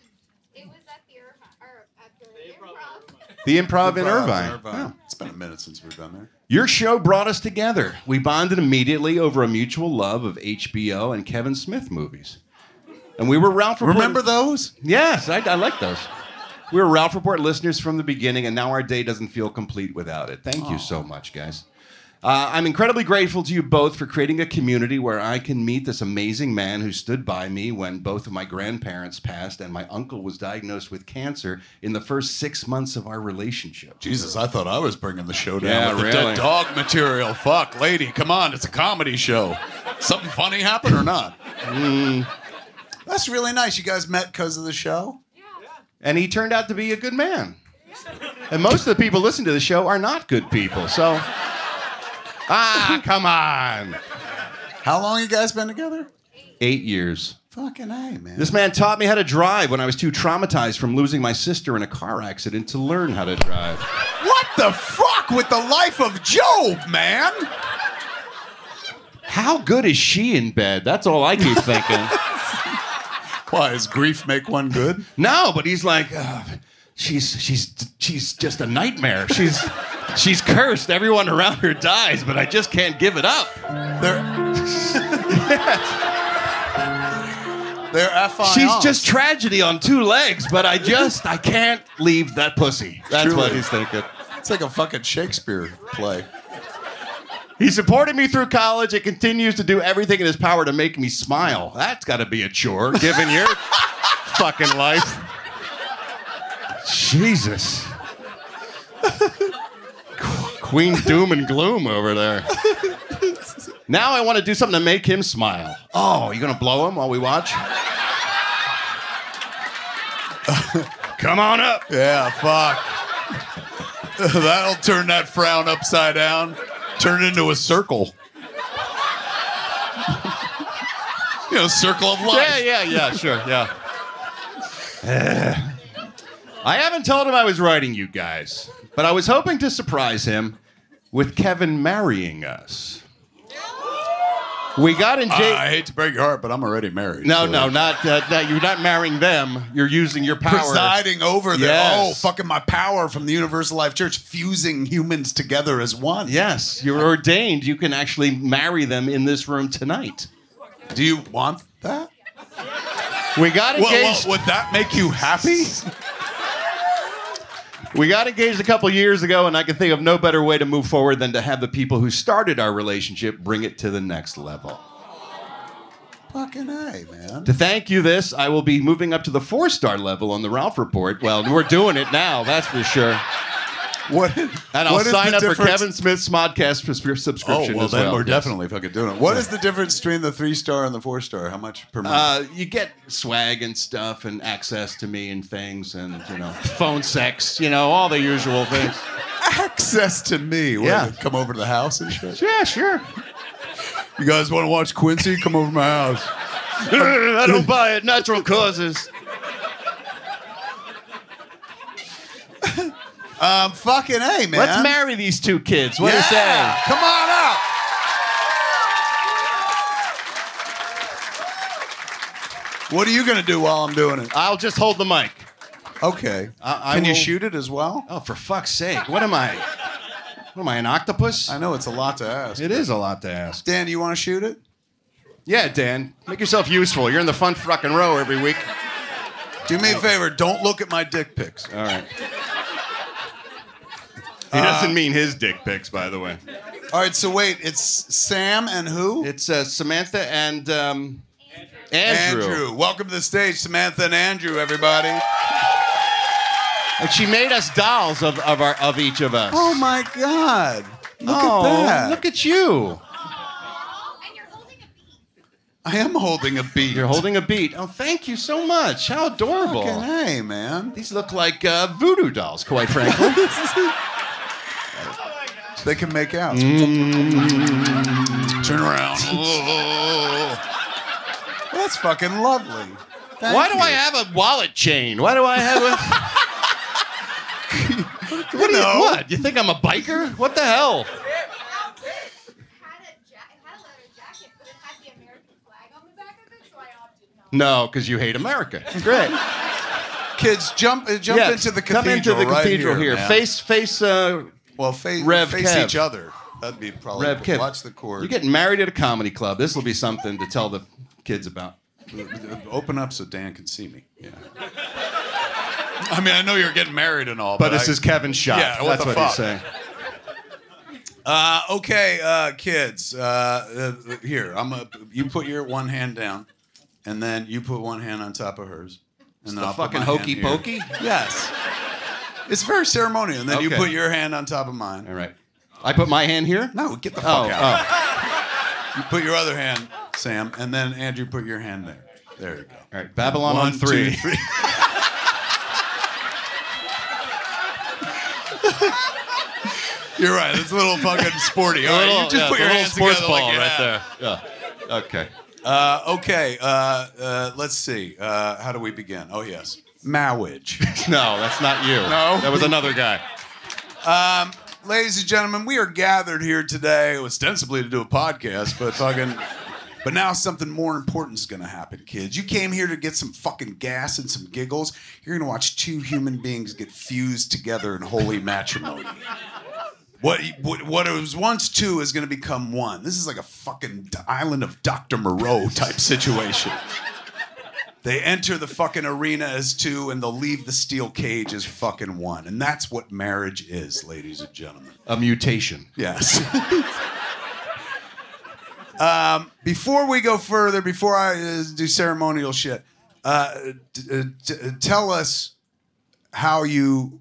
It was at the, Irvi- or at the improv. The Improv in Improv Irvine. Irvine. It's been a minute since we've been there. Your show brought us together. We bonded immediately over a mutual love of HBO and Kevin Smith movies. And we were Ralph Report. Remember those? Yes, I, I like those. We were Ralph Report listeners from the beginning, and now our day doesn't feel complete without it. Thank you so much, guys. Uh, I'm incredibly grateful to you both for creating a community where I can meet this amazing man who stood by me when both of my grandparents passed and my uncle was diagnosed with cancer in the first six months of our relationship. Jesus, I thought I was bringing the show down Yeah, with the dead dog material. Fuck, lady, come on, it's a comedy show. Something funny happened or not? Mm. That's really nice. You guys met because of the show? And he turned out to be a good man. And most of the people listening to the show are not good people, so. Ah, come on. How long you guys been together? Eight years. Fucking A, man. This man taught me how to drive when I was too traumatized from losing my sister in a car accident to learn how to drive. What the fuck with the life of Job, man? How good is she in bed? That's all I keep thinking. Why, does grief make one good? no, but he's like, "Ugh, she's she's she's just a nightmare. She's she's cursed. Everyone around her dies, but I just can't give it up. They're. They're FIOs. She's just tragedy on two legs, but I just I can't leave that pussy. That's Truly. what he's thinking. It's like a fucking Shakespeare play. He supported me through college and continues to do everything in his power to make me smile. That's got to be a chore, given your fucking life. Jesus. Queen Doom and Gloom over there. Now I want to do something to make him smile. Oh, you gonna blow him while we watch? Come on up. Yeah, fuck. That'll turn that frown upside down, turn it into a circle. you know, circle of life. Yeah, yeah, yeah, sure, yeah. I haven't told him I was writing you guys, but I was hoping to surprise him with Kevin marrying us. We got in engaged. I hate to break your heart, but I'm already married. no, so- no, not uh, that. You're not marrying them. You're using your power. Presiding over them. Yes. Oh, fucking my power from the Universal Life Church, fusing humans together as one. Yes, you're ordained. You can actually marry them in this room tonight. Do you want that? We got Well, engaged. well, would that make you happy? We got engaged a couple years ago, and I can think of no better way to move forward than to have the people who started our relationship bring it to the next level. Fucking A, man. To thank you this, I will be moving up to the four star level on the Ralph Report. Well, we're doing it now, that's for sure. What? And I'll what sign up for difference- Kevin Smith's Smodcast subscri- Oh, subscription well, as then well. we're Yes. definitely fucking doing it. What is the difference between the three star and the four star? How much per month? Uh, you get swag and stuff, and access to me and things, and you know, phone sex, you know, all the usual things. Access to me. What, Yeah. Come over to the house and shit. Yeah, sure. You guys want to watch Quincy? Come over to my house. I don't buy it. Natural causes. Um, fucking A, man. Let's marry these two kids. What do you Yeah. say? Come on up. What are you gonna do while I'm doing it? I'll just hold the mic. Okay. I- I Can you shoot it as well? Oh, for fuck's sake! What am I? What am I, an octopus? I know it's a lot to ask. It is a lot to ask. Dan, do you want to shoot it? Yeah, Dan, make yourself useful. You're in the front fucking row every week. Do me a favor. Don't look at my dick pics. All right. He doesn't mean his dick pics, by the way. All right. So wait, it's Sam and who? It's uh, Samantha and um, Andrew. Welcome to the stage, Samantha and Andrew. Everybody. And she made us dolls of, of our of each of us. Oh my God! Look Oh, at that. Look at you. And you're holding a beat. I am holding a beat. You're holding a beat. Oh, thank you so much. How adorable. Fucking hey, man. These look like uh, voodoo dolls, quite frankly. They can make out. Mm. Turn around. Oh. That's fucking lovely. Thank Why do you. I have a wallet chain? Why do I have a. what, do you, what? You think I'm a biker? What the hell? It had a ja- it had a leather jacket, but it had the American flag on the back of it, so I opted not. No, because you hate America. Great. Kids, jump uh, jump Yeah, into the cathedral. Come into the right cathedral here. man. Face, face, uh, well, face, Rev face Kev. each other. That'd be probably. Rev Kev. Watch the chord. You're getting married at a comedy club. This will be something to tell the kids about. Open up so Dan can see me. Yeah. I mean, I know you're getting married and all, But but, this I- is Kevin's shot. Yeah, what That's the what fuck? he's saying. Uh, okay, uh, kids. Uh, uh, here, I'm. A, you put your one hand down, and then you put one hand on top of hers, and then the I'll fucking hokey pokey? Yes. It's very ceremonial, and then you Okay. put your hand on top of mine. All right. I put my hand here? No, get the Oh, fuck out. You put your other hand, Sam, and then Andrew, put your hand there. There you go. All right. Babble-On One, on three. two, three. You're right. It's a little fucking sporty. All right, you just yeah, put your little hands sports together ball like you right have. there. Yeah. Okay. Uh, okay. Uh, uh, let's see. Uh, how do we begin? Oh yes, marriage. No, that's not you. No? That was another guy. Um, ladies and gentlemen, we are gathered here today ostensibly to do a podcast, but fucking. But now something more important is going to happen, kids. You came here to get some fucking gas and some giggles. You're going to watch two human beings get fused together in holy matrimony. What, what, what it was once two is going to become one. This is like a fucking island of Dr. Moreau type situation. They enter the fucking arena as two and they'll leave the steel cage as fucking one. And that's what marriage is, ladies and gentlemen. A mutation. Yes. um, before we go further, before I uh, do ceremonial shit, uh, t- uh, t- uh, tell us how you.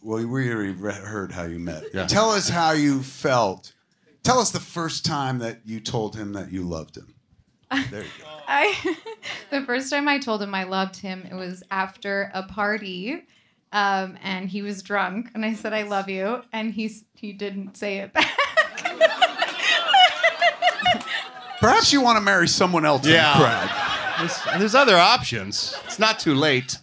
Well, we already re- heard how you met. Yeah. Tell us how you felt Tell us the first time that you told him that you loved him. There you go. I the first time I told him I loved him, it was after a party, um, and he was drunk, and I said I love you, and he's he didn't say it back. Perhaps you want to marry someone else Yeah. in the crowd. There's, there's other options. It's not too late.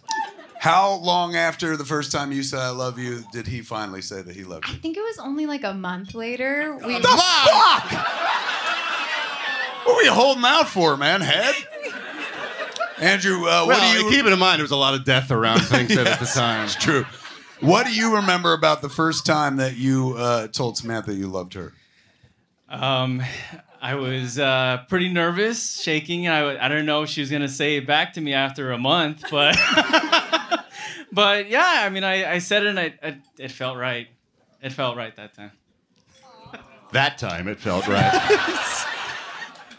How long after the first time you said I love you did he finally say that he loved you? I think it was only like a month later. We The fuck? What were you holding out for, man? Head? Andrew, uh, what well, do you keep in mind, there was a lot of death around things at the time. It's true. What do you remember about the first time that you uh, told Samantha you loved her? Um, I was uh, pretty nervous, shaking. And I, w- I don't know if she was gonna say it back to me after a month, but but yeah, I mean, I, I said it and I, I, it felt right. It felt right that time. That time it felt right.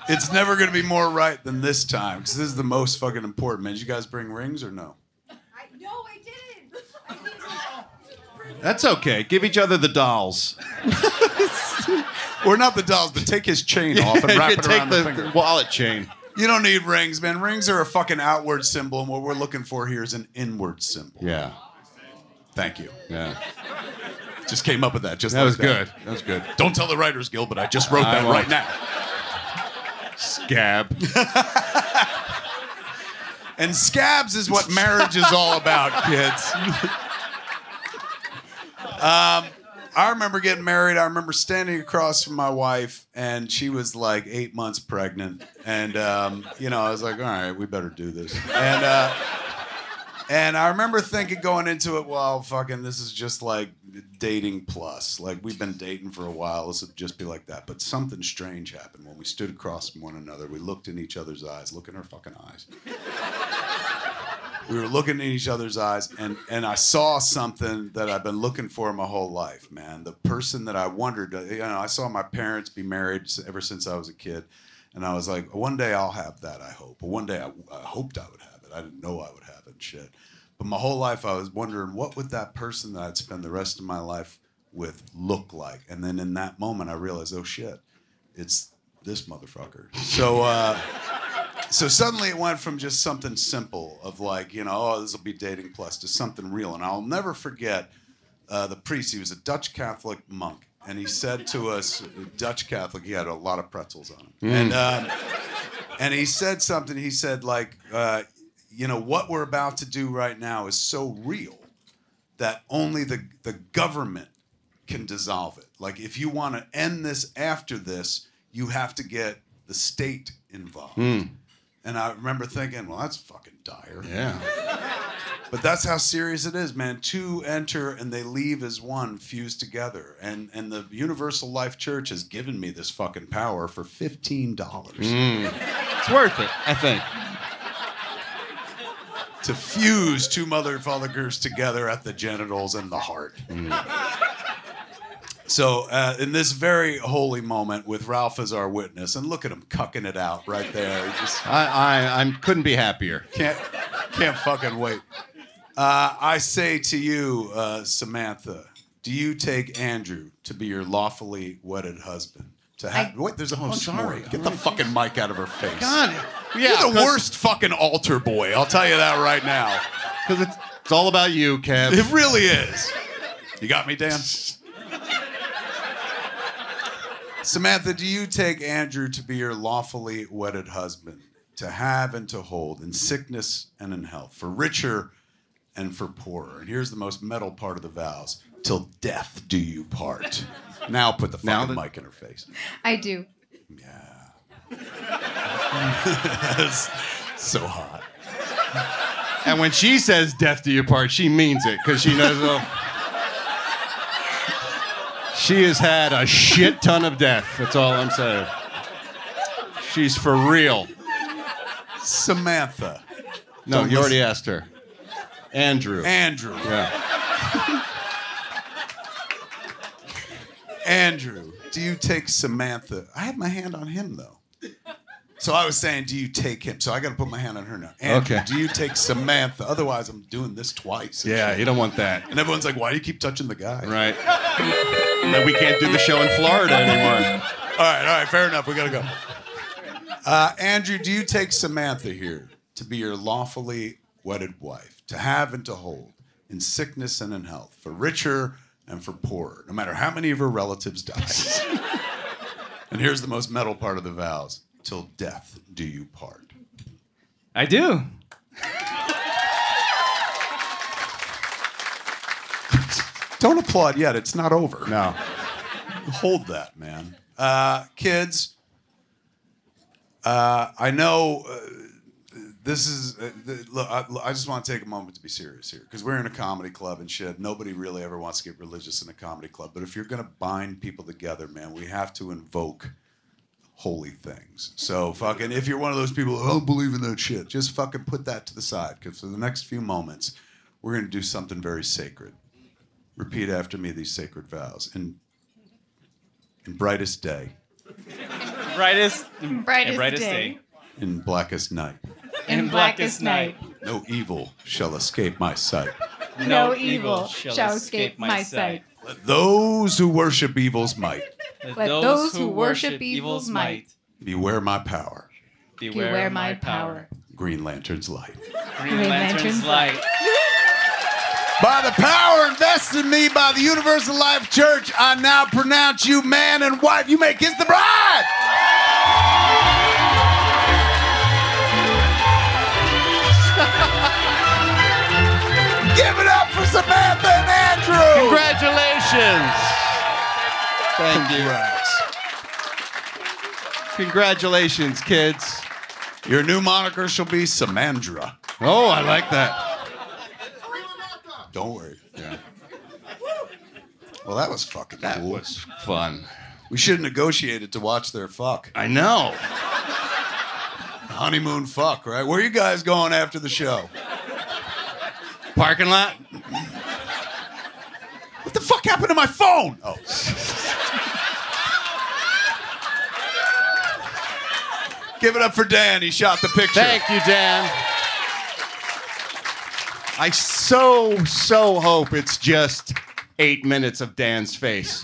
It's never going to be more right than this time because this is the most fucking important. Man, did you guys bring rings or no? I, no, I didn't. That's okay. Give each other the dolls. Or not the dolls, but take his chain off and wrap it Take around the, the, finger. the wallet chain. You don't need rings, man. Rings are a fucking outward symbol, and what we're looking for here is an inward symbol. Yeah. Thank you. Yeah. Just came up with that. Just That like was good. That was good. Don't tell the Writers Guild, but I just wrote I that won't. right now. Scab. And scabs is what marriage is all about, kids. um, I remember getting married. I remember standing across from my wife, and she was like eight months pregnant. And um, you know, I was like, "All right, we better do this." And uh, and I remember thinking going into it, well, fucking, this is just like dating plus. Like we've been dating for a while. This would just be like that. But something strange happened when we stood across from one another. We looked in each other's eyes. Look in her fucking eyes we were looking in each other's eyes and and I saw something that I've been looking for my whole life, man. The person that I wondered, uh, you know, I saw my parents be married ever since I was a kid, and I was like, one day I'll have that. I hope. One day I, I hoped I would have it. I didn't know I would have Shit. But my whole life I was wondering what would that person that I'd spend the rest of my life with look like, and then in that moment I realized, oh shit, it's this motherfucker. So. uh so suddenly it went from just something simple of like you know oh this will be dating plus to something real and i'll never forget uh, the priest he was a dutch catholic monk and he said to us dutch catholic he had a lot of pretzels on him Mm. and um, and he said something he said like uh, you know what we're about to do right now is so real that only the, the government can dissolve it like if you want to end this after this you have to get the state involved Mm. and I remember thinking, well, that's fucking dire. Yeah. But that's how serious it is, man. Two enter and they leave as one, fused together. And and the Universal Life Church has given me this fucking power for fifteen dollars Mm. It's worth it, I think. To fuse two mother and father motherfuckers together at the genitals and the heart. So, uh, in this very holy moment, with Ralph as our witness, and look at him cucking it out right there. Just I, I, I couldn't be happier. Can't can't fucking wait. Uh, I say to you, uh, Samantha, do you take Andrew to be your lawfully wedded husband? To have wait, there's a Oh, bunch sorry. more. Get the fucking mic out of her face. God, You're the worst fucking altar boy. I'll tell you that right now. Because it's, it's all about you, Kev. It really is. You got me, Dan? Samantha, do you take Andrew to be your lawfully wedded husband, to have and to hold, in sickness and in health, for richer and for poorer? And here's the most metal part of the vows till death do you part. Now put the Now fucking that- mic in her face. I do. That's so hot. And when she says death to your part, she means it because she knows. Well, she has had a shit ton of death. That's all I'm saying. She's for real. Samantha. No, Don't you already asked her. Andrew. Andrew. Yeah. Andrew, do you take Samantha? I had my hand on him though. So I was saying, do you take him? So I got to put my hand on her now. Andrew, Okay. do you take Samantha? Otherwise, I'm doing this twice. Yeah, you don't want that. And everyone's like, why do you keep touching the guy? Right. Then we can't do the show in Florida anymore. All right, all right, fair enough. We gotta go. Uh, Andrew, do you take Samantha here to be your lawfully wedded wife, to have and to hold, in sickness and in health, for richer and for poorer, no matter how many of her relatives die? and here's the most metal part of the vows: till death do you part. I do. Don't applaud yet. It's not over. No. Hold that, man. Uh, kids, uh, I know uh, this is. Uh, th- look, I, I just want to take a moment to be serious here because we're in a comedy club and shit. Nobody really ever wants to get religious in a comedy club. But if you're going to bind people together, man, we have to invoke holy things. So fucking, if you're one of those people, who don't believe in that shit, just fucking put that to the side because for the next few moments, we're going to do something very sacred. Repeat after me these sacred vows. In, in brightest day, Brightest, Brightest brightest day. day. in blackest night, In blackest night, no evil shall escape my sight. no evil shall escape my sight. Let those who worship evil's might Let those who worship evil's might beware my power. beware my power. Green Lantern's light. Green, Green Lantern's, Lantern's light. By the power invested in me by the Universal Life Church, I now pronounce you man and wife. You may kiss the bride. Give it up for Samantha and Andrew. Congratulations. Thank you. Congratulations, kids. Your new moniker shall be Samandra. Oh, I like that. Don't worry. Yeah. Well, that was fucking That cool. was fun. We should have negotiated to watch their fuck. I know. Honeymoon fuck, right? Where you guys going after the show? Parking lot. What the fuck happened to my phone? Oh. Give it up for Dan. He shot the picture. Thank you, Dan. I so, so hope it's just eight minutes of Dan's face.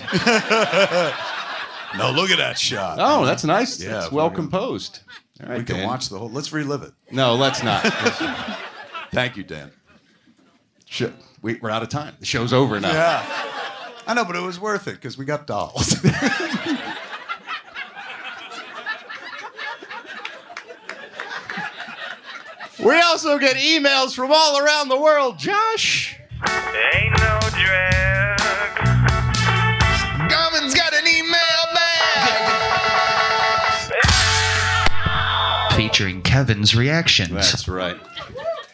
No, look at that shot. Oh, that's nice. Yeah, it's well composed. All right, we can Dan. watch the whole. Let's relive it. No, let's not. Thank you, Dan. Sh- we, we're out of time. The show's over now. Yeah. I know, but it was worth it because we got dolls. We also get emails from all around the world. Josh. Ain't no drag. Garman's got an email bag. Featuring Kevin's reactions. That's right.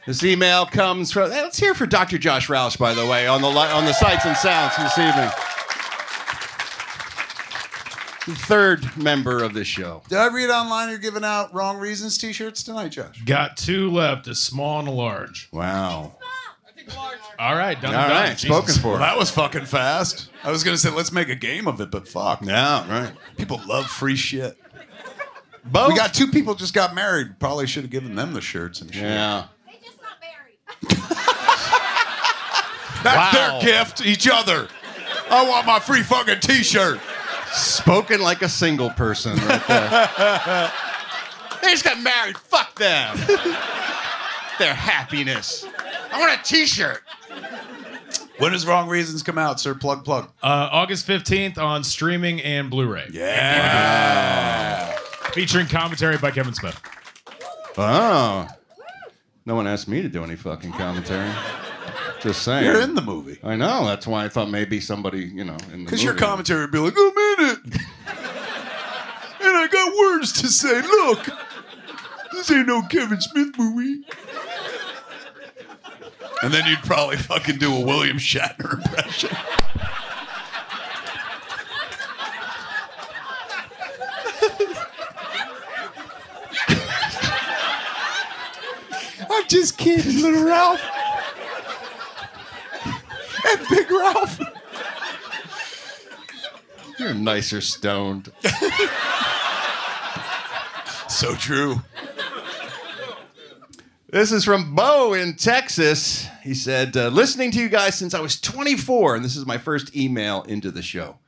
This email comes from. Let's hear for Dr. Josh Roush, by the way, on the li- on the sights and sounds this evening. The third member of this show. Did I read online you're giving out wrong reasons T-shirts tonight, Josh? Got two left, a small and a large. Wow. All right, done. All and done. right, Jesus. Well, that was fucking fast. I was gonna say let's make a game of it, but fuck. Yeah, right. People love free shit. Both. We got two people just got married. Probably should have given them the shirts and shit. Yeah. That's Wow. their gift, each other. I want my free fucking T-shirt. Spoken like a single person right there. they just got married. Fuck them. Their happiness. I want a T-shirt. When does Wrong Reasons come out, sir? Plug, plug. Uh, August 15th on streaming and Blu-ray. Yeah. Featuring commentary by Kevin Smith. Oh. No one asked me to do any fucking commentary. Just saying. You're in the movie. I know. That's why I thought maybe somebody, you know, in the movie. Because your commentary would be like, oh, I'm in it. and I got words to say. Look, this ain't no Kevin Smith movie. And then you'd probably fucking do a William Shatner impression. I'm just kidding, little Ralph. And Big Ralph. You're nicer stoned. So true. This is from Bo in Texas. He said, uh, listening to you guys since I was 24, and this is my first email into the show.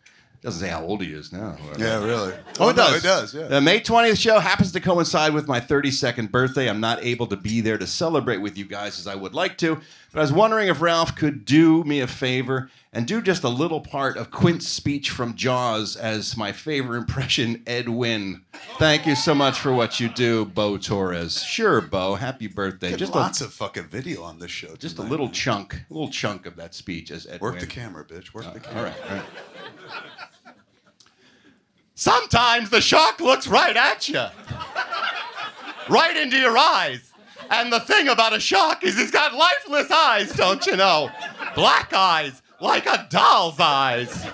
Doesn't say how old he is now. Yeah, really. Oh, it does. it does, yeah. The May 20th show happens to coincide with my 32nd birthday. I'm not able to be there to celebrate with you guys as I would like to, but I was wondering if Ralph could do me a favor and do just a little part of Quint's speech from Jaws as my favorite impression, Ed Wynn. Thank you so much for what you do, Bo Torres. Sure, Bo. Happy birthday. Get just lots a, of fucking video on this show. just a little chunk, a little chunk of that speech as Ed Work Wynn. the camera, bitch. Work uh, the camera. All right, all right. Sometimes the shark looks right at you, right into your eyes. And the thing about a shark is he's got lifeless eyes, don't you know? Black eyes, like a doll's eyes.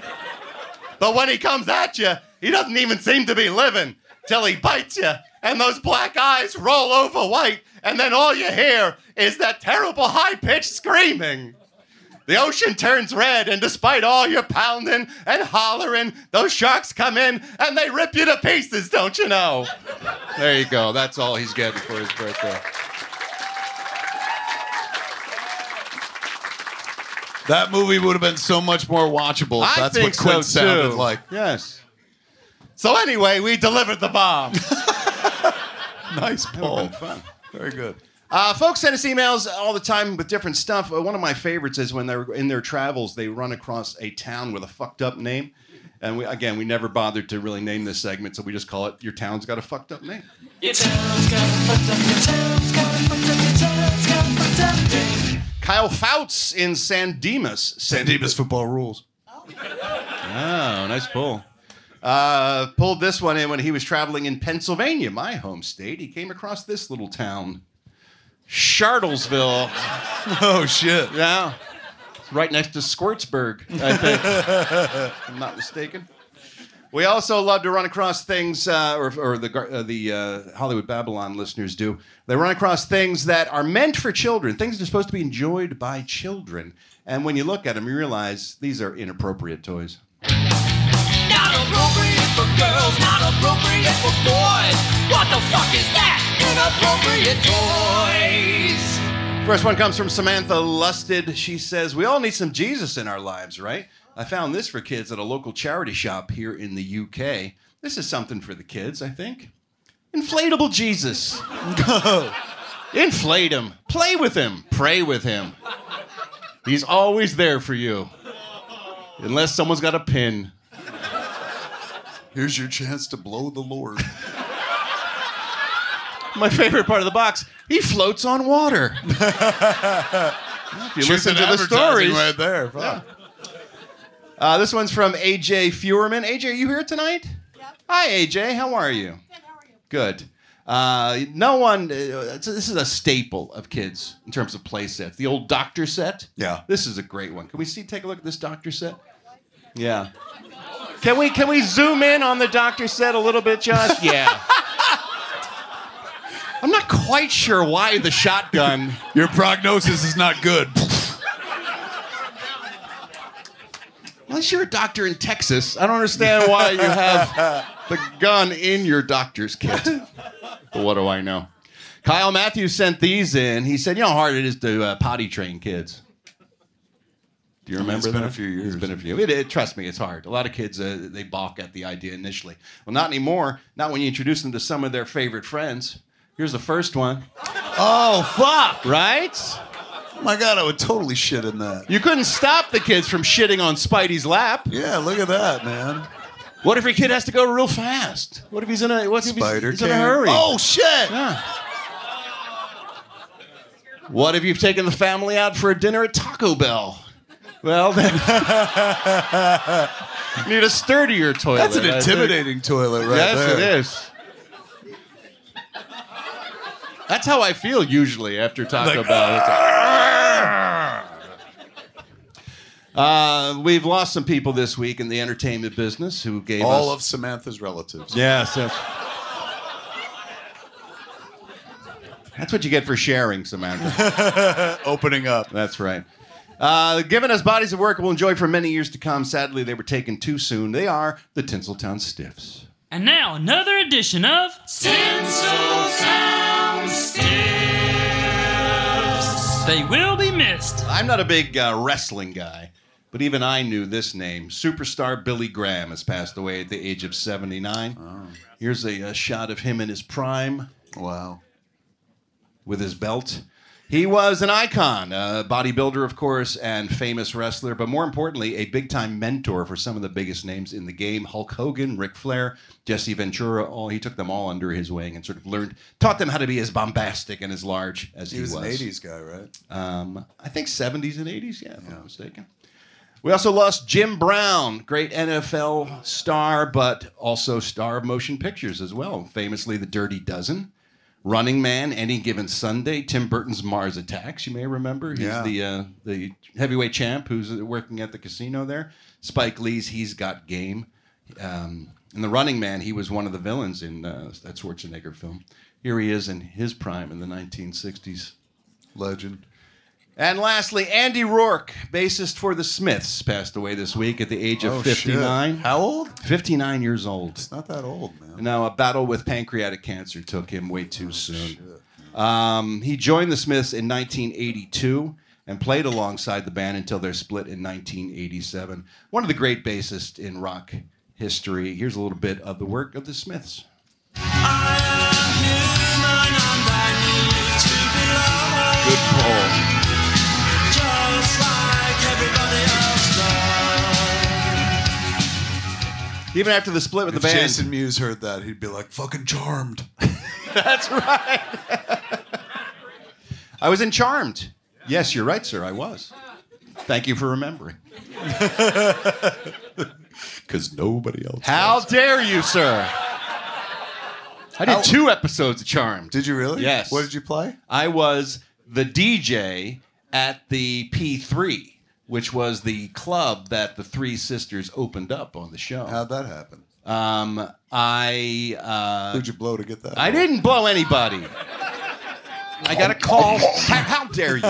But when he comes at you, he doesn't even seem to be living till he bites you, and those black eyes roll over white, and then all you hear is that terrible high pitched screaming. The ocean turns red, and despite all your pounding and hollering, those sharks come in and they rip you to pieces, don't you know? There you go. That's all he's getting for his birthday. That movie would have been so much more watchable. if I That's think what Quint so, sounded too. like. Yes. So anyway, we delivered the bomb. nice pull. Fun. Very good. Uh, folks send us emails all the time with different stuff. Uh, one of my favorites is when they're in their travels, they run across a town with a fucked up name. And we, again, we never bothered to really name this segment, so we just call it "Your Town's Got a Fucked Up Name." Your town's got a fucked up, your town's got a fucked up, your town's got a fucked up day. Kyle Fouts in San Dimas. San Dimas football rules. Oh, nice pull. Uh, pulled this one in when he was traveling in Pennsylvania, my home state. He came across this little town, Shartlesville. Oh shit! Yeah, it's right next to Squirtsburg, I think. if I'm not mistaken. We also love to run across things, uh, or, or the uh, the uh, Hollywood Babble-On listeners do. They run across things that are meant for children, things that are supposed to be enjoyed by children. And when you look at them, you realize these are inappropriate toys. Not appropriate for girls, not appropriate for boys. What the fuck is that? Inappropriate toys. First one comes from Samantha Lusted. She says, We all need some Jesus in our lives, right? I found this for kids at a local charity shop here in the UK. This is something for the kids, I think. Inflatable Jesus. Go. Inflate him. Play with him. Pray with him. He's always there for you. Unless someone's got a pin. Here's your chance to blow the Lord. My favorite part of the box, he floats on water. if you Truth listen to the advertising stories. right there. Fuck. Uh, this one's from AJ Feuerman. AJ, are you here tonight? Yep. Hi, AJ. How are you? Good. Uh, no one. Uh, this is a staple of kids in terms of play sets. The old doctor set. Yeah. This is a great one. Can we see? Take a look at this doctor set. Yeah. Can we can we zoom in on the doctor set a little bit, Josh? Yeah. I'm not quite sure why the shotgun. Your prognosis is not good. Unless you're a doctor in Texas, I don't understand why you have the gun in your doctor's kit. But what do I know? Kyle Matthews sent these in. He said, "You know how hard it is to uh, potty train kids." Do you remember It's been a few years. It's been a few. It, it- trust me, it's hard. A lot of kids uh, they balk at the idea initially. Well, not anymore. Not when you introduce them to some of their favorite friends. Here's the first one. Oh fuck! Right? Oh My God, I would totally shit in that. You couldn't stop the kids from shitting on Spidey's lap. Yeah, look at that, man. What if your kid has to go real fast? What if he's in a what if he's, Spider he's in a hurry? Oh shit! Yeah. What if you've taken the family out for a dinner at Taco Bell? Well, then need a sturdier toilet. That's an intimidating toilet right yes, there. it is. That's how I feel usually after Taco Like, Bell. It's like, uh, we've lost some people this week in the entertainment business who gave All us of Samantha's relatives. Yes, yes. That's what you get for sharing, Samantha. Opening up. That's right. Uh, giving us bodies of work we'll enjoy for many years to come. Sadly, they were taken too soon. They are the Tinseltown Stiffs. And now another edition of Tinseltown Stiffs. They will be missed. I'm not a big uh, wrestling guy, But even I knew this name. Superstar Billy Graham has passed away at the age of 79. Here's a, a shot of him in his prime. Wow. With his belt. He was an icon, a bodybuilder, of course, and famous wrestler, but more importantly, a big time mentor for some of the biggest names in the game Hulk Hogan, Ric Flair, Jesse Ventura. All, he took them all under his wing and sort of learned, taught them how to be as bombastic and as large as he, was. He was an 80s guy, right? Um, I think 70s and 80s, yeah, if I'm not mistaken. We also lost Jim Brown, great NFL star, but also star of motion pictures as well. Famously, The Dirty Dozen, Running Man, Any Given Sunday, Tim Burton's Mars Attacks. You may remember. He's Yeah. the uh, the heavyweight champ who's working at the casino there. Spike Lee's He's Got Game. Um, in The Running Man, he was one of the villains in uh, that Schwarzenegger film. Here he is in his prime in the 1960s. Legend. And lastly, Andy Rourke, bassist for the Smiths, passed away this week at the age of Oh, shit. 59. How old? 59 years old. It's not that old, man. Now, a battle with pancreatic cancer took him way too soon. Um, he joined the Smiths in 1982 and played alongside the band until their split in 1987. One of the great bassists in rock history. Here's a little bit of the work of the Smiths. Good pull. Even after the split with If the band. Jason Mewes heard that, he'd be like, fucking charmed. That's right. I was in Charmed. Yes, you're right, sir. I was. Thank you for remembering. Because nobody else. How dare you, sir? I did How- two episodes of Charmed. Did you really? Yes. What did you play? I was the DJ at the P3, which was the club that the three sisters opened up on the show. How'd that happen? Um, I. Uh, Who'd you blow to get that? I didn't blow anybody. I got a call. How, how dare you?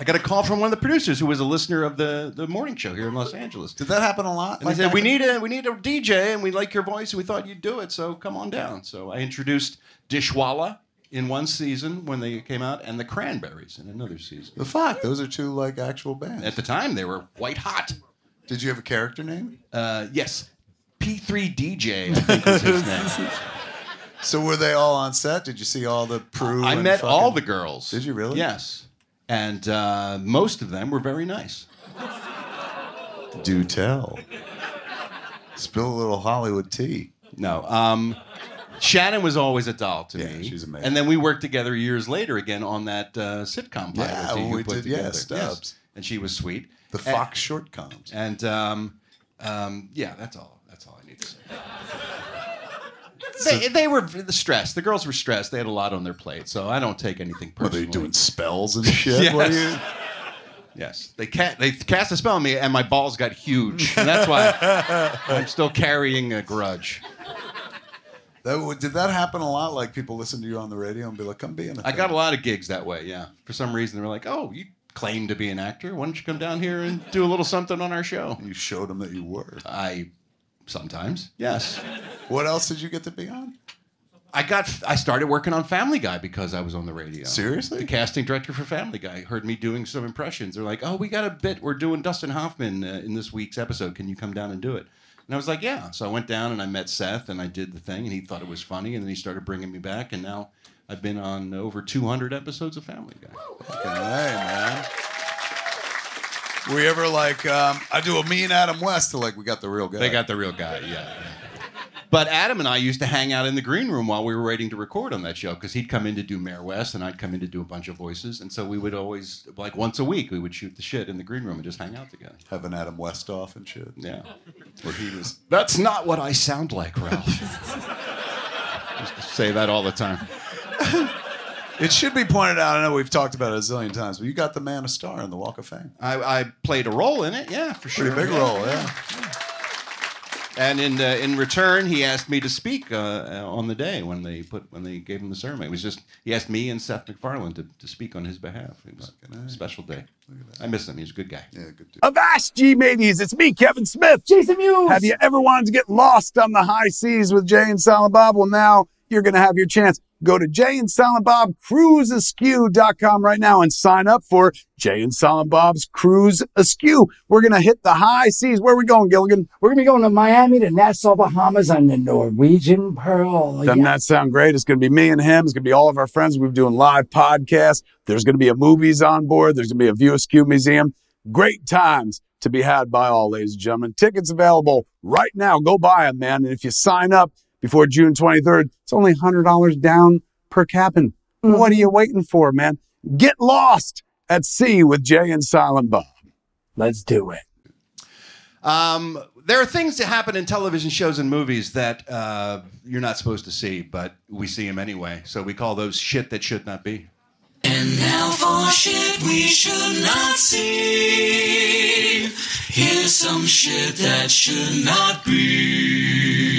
I got a call from one of the producers who was a listener of the, the morning show here in Los Angeles. Did that happen a lot? And Like they said, that? "We need a we need a DJ, and we like your voice, and we thought you'd do it. So come on down." So I introduced Dishwalla in one season when they came out, and the Cranberries in another season. The fuck? Those are two like actual bands. At the time, they were white hot. Did you have a character name? Uh, yes, P3 DJ. I think was his name. So were they all on set? Did you see all the Prue? I met fucking- all the girls. Did you really? Yes, and uh, most of them were very nice. Do tell. Spill a little Hollywood tea. No. Um, Shannon was always a doll to Yeah, me. she's amazing. And then we worked together years later again on that uh, sitcom pilot Yeah, that when you we put did, yeah. Stubbs. And she was sweet. The And- Fox short coms. And um, um, yeah, that's all. That's all I need to say. They, they were stressed. The girls were stressed. They had a lot on their plate, so I don't take anything personally. Were they doing spells and shit? yes. Yes, they they cast a spell on me, and my balls got huge, and that's why I'm still carrying a grudge. That, did that happen a lot? Like people listen to you on the radio and be like, "Come be in I got a lot of gigs that way. Yeah, for some reason they were like, "Oh, you claim to be an actor. Why don't you come down here and do a little something on our show?" You showed them that you were. I sometimes yes. What else did you get to be on? I got I started working on Family Guy because I was on the radio. Seriously? The casting director for Family Guy heard me doing some impressions. They're like, "Oh, we got a bit. We're doing Dustin Hoffman uh, in this week's episode. Can you come down and do it?" And I was like, "Yeah." So I went down and I met Seth and I did the thing, and he thought it was funny, and then he started bringing me back, and now I've been on over 200 episodes of Family Guy. Hey, man. Were you ever like, um, I do a me and Adam West to like, we got the real guy? They got the real guy, yeah. But Adam and I used to hang out in the green room while we were waiting to record on that show because he'd come in to do Mayor West and I'd come in to do a bunch of voices. And so we would always, like once a week, we would shoot the shit in the green room and just hang out together. Have an Adam West off and shit. Yeah. Where he was. That's not what I sound like, Ralph. just say that all the time. It should be pointed out. I know we've talked about it a zillion times, but you got the man a star in the Walk of Fame. I, I played a role in it, yeah, for sure. Pretty big role, yeah. And in uh, in return, he asked me to speak uh, uh, on the day when they put when they gave him the ceremony. It was just he asked me and Seth MacFarlane to, to speak on his behalf. It was a special day. I miss him. He's a good guy. Yeah, good dude. Avast G mateys, it's me, Kevin Smith. Jason Mewes. Have you ever wanted to get lost on the high seas with Jay and Silent Bob? Well, now you're going to have your chance. Go to Jay and Silent Bob CruiseAskew.com right now and sign up for Jay and Silent Bob's Cruise Askew. We're going to hit the high seas. Where are we going, Gilligan? We're gonna be going to Miami to Nassau, Bahamas on the Norwegian Pearl. Doesn't that sound great? It's going to be me and him. It's going to be all of our friends. We'll be doing live podcasts. There's going to be a movies on board. There's going to be a View Askew Museum. Great times to be had by all, ladies and gentlemen. Tickets available right now. Go buy them, man. And if you sign up before June 23rd, it's only $100 down per cabin. What are you waiting for, man? Get lost at sea with Jay and Silent Bob. Let's do it. Um, there are things that happen in television shows and movies that uh, you're not supposed to see, but we see them anyway. So we call those shit that should not be. And now for shit we should not see. Here's some shit that should not be.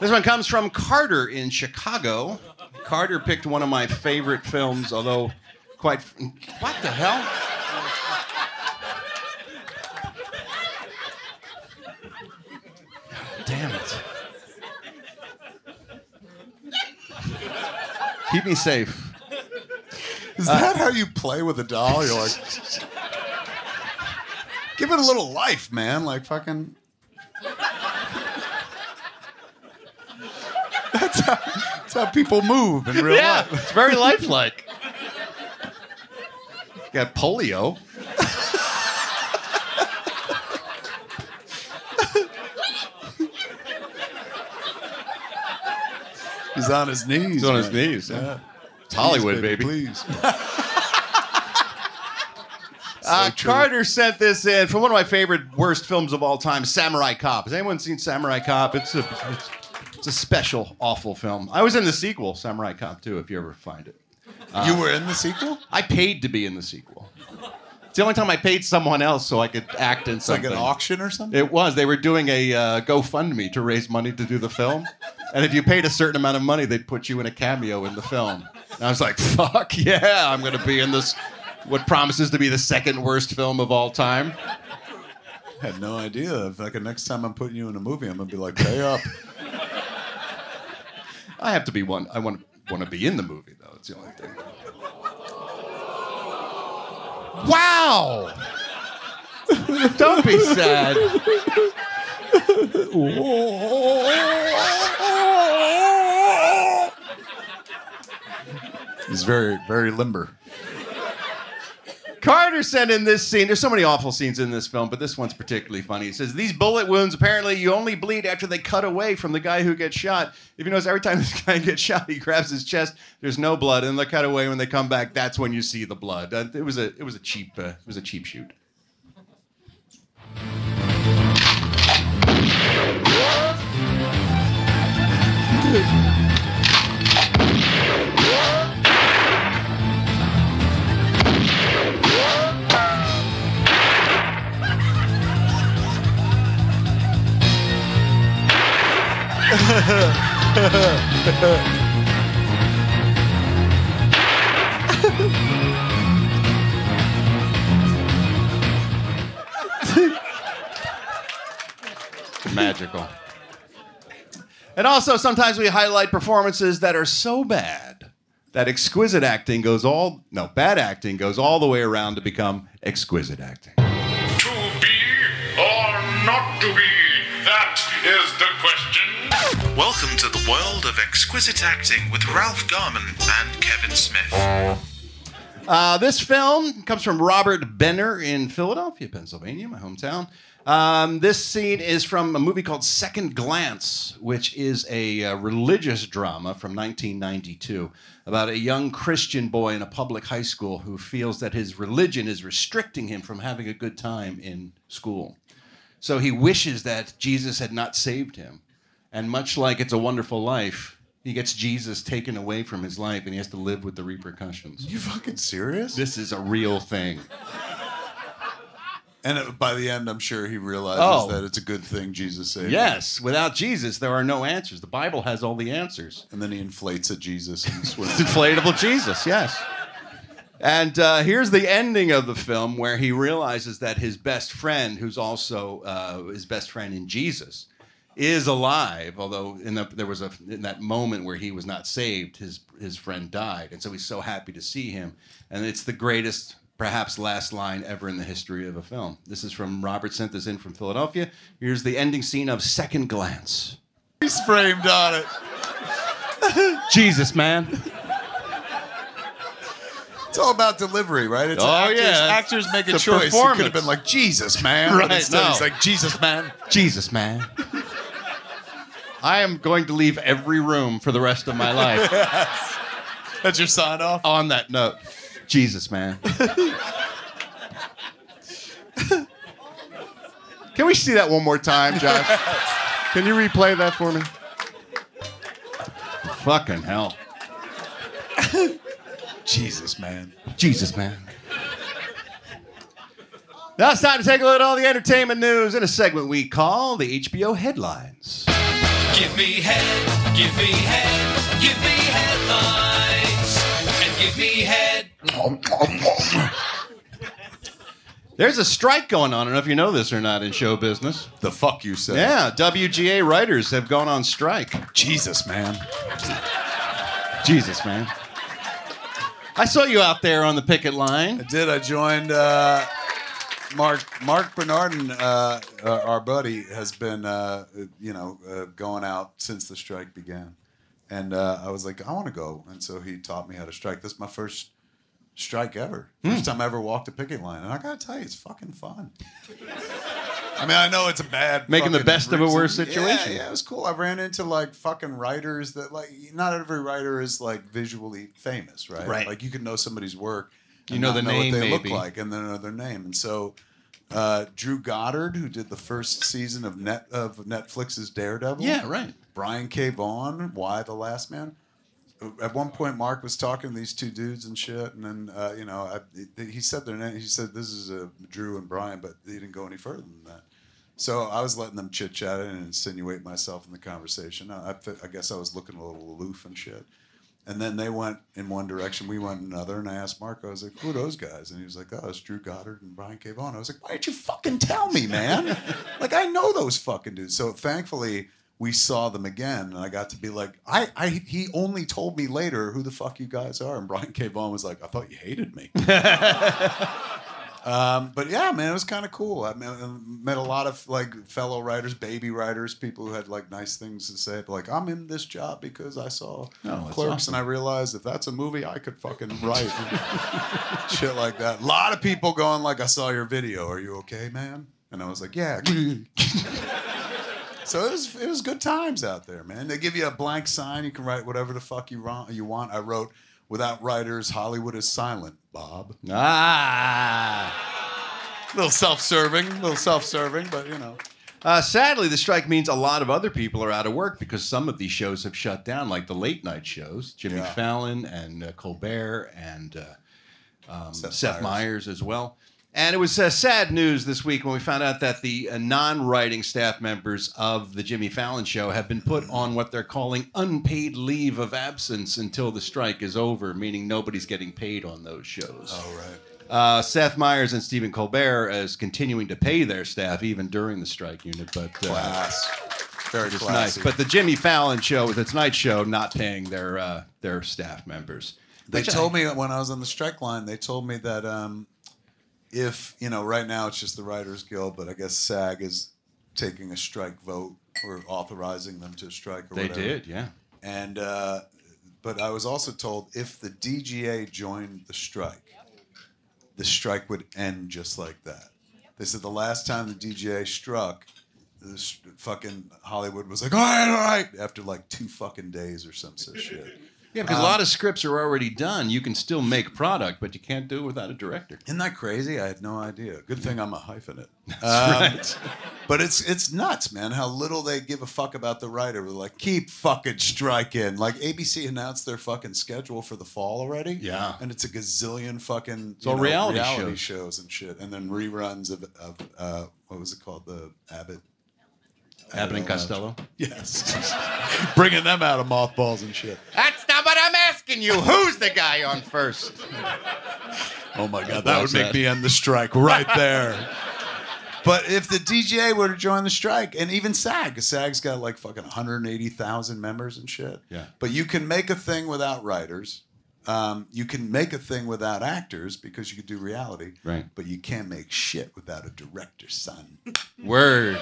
This one comes from Carter in Chicago. Carter picked one of my favorite films, although quite. What the hell? Damn it. Keep me safe. Is Uh, that how you play with a doll? You're like, give it a little life, man. Like fucking. That's how, that's how people move in real yeah, life. it's very lifelike. Got polio. He's on his knees. He's on his knees, yeah. It's Hollywood, Please, baby. Please. Uh, Carter sent this in from one of my favorite worst films of all time, Samurai Cop. Has anyone seen Samurai Cop? It's a it's, it's a special, awful film. I was in the sequel, Samurai Cop 2, if you ever find it. You were in the sequel? I paid to be in the sequel. It's the only time I paid someone else so I could act in It's like an auction or something? It was. They were doing a uh, GoFundMe to raise money to do the film. And if you paid a certain amount of money, they'd put you in a cameo in the film. And I was like, fuck yeah, I'm going to be in this, what promises to be the second worst film of all time. I had no idea. If like next time I'm putting you in a movie, I'm gonna be like, pay up. I have to be one. I want to want to be in the movie though. It's the only thing. Wow! Don't be sad. He's very, very limber. Carter sent in this scene. There's so many awful scenes in this film, but this one's particularly funny. He says, These bullet wounds, apparently, you only bleed after they cut away from the guy who gets shot. If you notice, every time this guy gets shot, he grabs his chest, there's no blood, and they cut away. When they come back, that's when you see the blood. Uh, it was a, it was a cheap, uh, it was a cheap shoot. Magical. And also, sometimes we highlight performances that are so bad that exquisite acting goes all, no, bad acting goes all the way around to become exquisite acting. To be or not to be? That is the question. Welcome to the world of exquisite acting with Ralph Garman and Kevin Smith. Uh, this film comes from Robert Benner in Philadelphia, Pennsylvania, my hometown. Um, this scene is from a movie called Second Glance, which is a uh, religious drama from 1992 about a young Christian boy in a public high school who feels that his religion is restricting him from having a good time in school. So he wishes that Jesus had not saved him. And much like It's a Wonderful Life, he gets Jesus taken away from his life and he has to live with the repercussions. You fucking serious? This is a real thing. And uh, by the end, I'm sure he realizes Oh. that it's a good thing Jesus saved him. Yes, without Jesus, there are no answers. The Bible has all the answers. And then he inflates a Jesus and swims. Inflatable Jesus, yes. And uh, here's the ending of the film where he realizes that his best friend, who's also uh, his best friend in Jesus, is alive. Although in the, there was a in that moment where he was not saved, his his friend died, and so he's so happy to see him. And it's the greatest, perhaps last line ever in the history of a film. This is from Robert sent this in from Philadelphia. Here's the ending scene of Second Glance. He's framed on it. Jesus, man. It's all about delivery, right? It's Oh, actors, yeah. actors make a The choice. He could have been like Jesus, man. Right, instead no. he's like Jesus, man. Jesus, man. I am going to leave every room for the rest of my life. That's your sign off. On that note, Jesus, man. Can we see that one more time, Josh? Can you replay that for me? Fucking hell. Jesus, man. Jesus, man. Now it's time to take a look at all the entertainment news in a segment we call the HBO headlines. Give me head, give me head, give me headlines, and give me head. There's a strike going on. I don't know if you know this or not in show business. The fuck you say? Yeah, WGA writers have gone on strike. Jesus, man. Jesus, man. I saw you out there on the picket line. I did. I joined uh, Mark Mark Bernardin, uh, uh, our buddy, has been uh, you know uh, going out since the strike began, and uh, I was like, I want to go, and so he taught me how to strike. This is my first strike ever. First time I ever walked a picket line, and I gotta tell you, it's fucking fun. I mean, I know it's a bad Making the best of a worse situation. Yeah, yeah, it was cool. I ran into like fucking writers that like not every writer is like visually famous, right? Right. Like you can know somebody's work, You know the name, what they maybe. look like, and then know their name. And so, uh, Drew Goddard, who did the first season of net of Netflix's Daredevil, Yeah, right. Brian K. Vaughan, Y: The Last Man. At one point, Mark was talking to these two dudes and shit, and then uh, you know I, he said their name. He said this is uh, Drew and Brian, but he didn't go any further than that. So I was letting them chit chat and insinuate myself in the conversation. I, I, I guess I was looking a little aloof and shit. And then they went in one direction, we went another, and I asked Mark, I was like, "Who are those guys?" And he was like, "Oh, it's Drew Goddard and Brian. Vaughan." I was like, "Why didn't you fucking tell me, man? like I know those fucking dudes." So thankfully, we saw them again, and I got to be like, "I, I." He only told me later who the fuck you guys are, and Brian K. Vaughan was like, "I thought you hated me." Um, but yeah, man, it was kind of cool. I met, met a lot of like fellow writers, baby writers, people who had like nice things to say. Like, I'm in this job because I saw Clerks, awesome. and I realized if that's a movie, I could fucking write shit like that. A lot of people going like, I saw your video. Are you okay, man? And I was like, yeah. So it was it was good times out there, man. They give you a blank sign, you can write whatever the fuck you want. You want. I wrote, without writers, Hollywood is silent, Bob. Ah. a little self-serving, a little self-serving, but you know. Uh, sadly, the strike means a lot of other people are out of work because some of these shows have shut down, like the late night shows, Jimmy Yeah. Fallon and uh, Colbert and uh, um, Seth Seth, as well. And it was uh, sad news this week when we found out that the uh, non-writing staff members of the Jimmy Fallon show have been put on what they're calling unpaid leave of absence until the strike is over, meaning nobody's getting paid on those shows. Oh right. Uh, Seth Meyers and Stephen Colbert is continuing to pay their staff even during the strike unit, but uh, Class. Very classy. nice. But the Jimmy Fallon show with its night show not paying their uh, their staff members. They Which I- told me when I was on the strike line, they told me that um, if, you know, right now it's just the Writers Guild, but I guess SAG is taking a strike vote or authorizing them to strike or They whatever. did, yeah. And, uh, but I was also told if the DGA joined the strike, the strike would end just like that. They said the last time the DGA struck, this fucking Hollywood was like, all right, all right, after like two fucking days or some such shit. Yeah, because Um, a lot of scripts are already done. You can still make product, but you can't do it without a director. Isn't that crazy? I had no idea. Good thing I'm a hyphenate. That's Um, right. But it's it's nuts, man. How little they give a fuck about the writer. They're like, keep fucking striking. Like ABC announced their fucking schedule for the fall already. Yeah. and it's a gazillion fucking It's all reality reality shows. shows and shit, and then reruns of of uh, what was it called? The Abbott. Abbott and Costello. Yes, bringing them out of mothballs and shit. That's not what I'm asking you. Who's the guy on first? Oh my god, that would make that. me end the strike right there. But if the DGA were to join the strike, and even SAG, SAG's got like fucking 180,000 members and shit. Yeah. But you can make a thing without writers. Um, you can make a thing without actors because you could do reality. Right. But you can't make shit without a director, son. Word.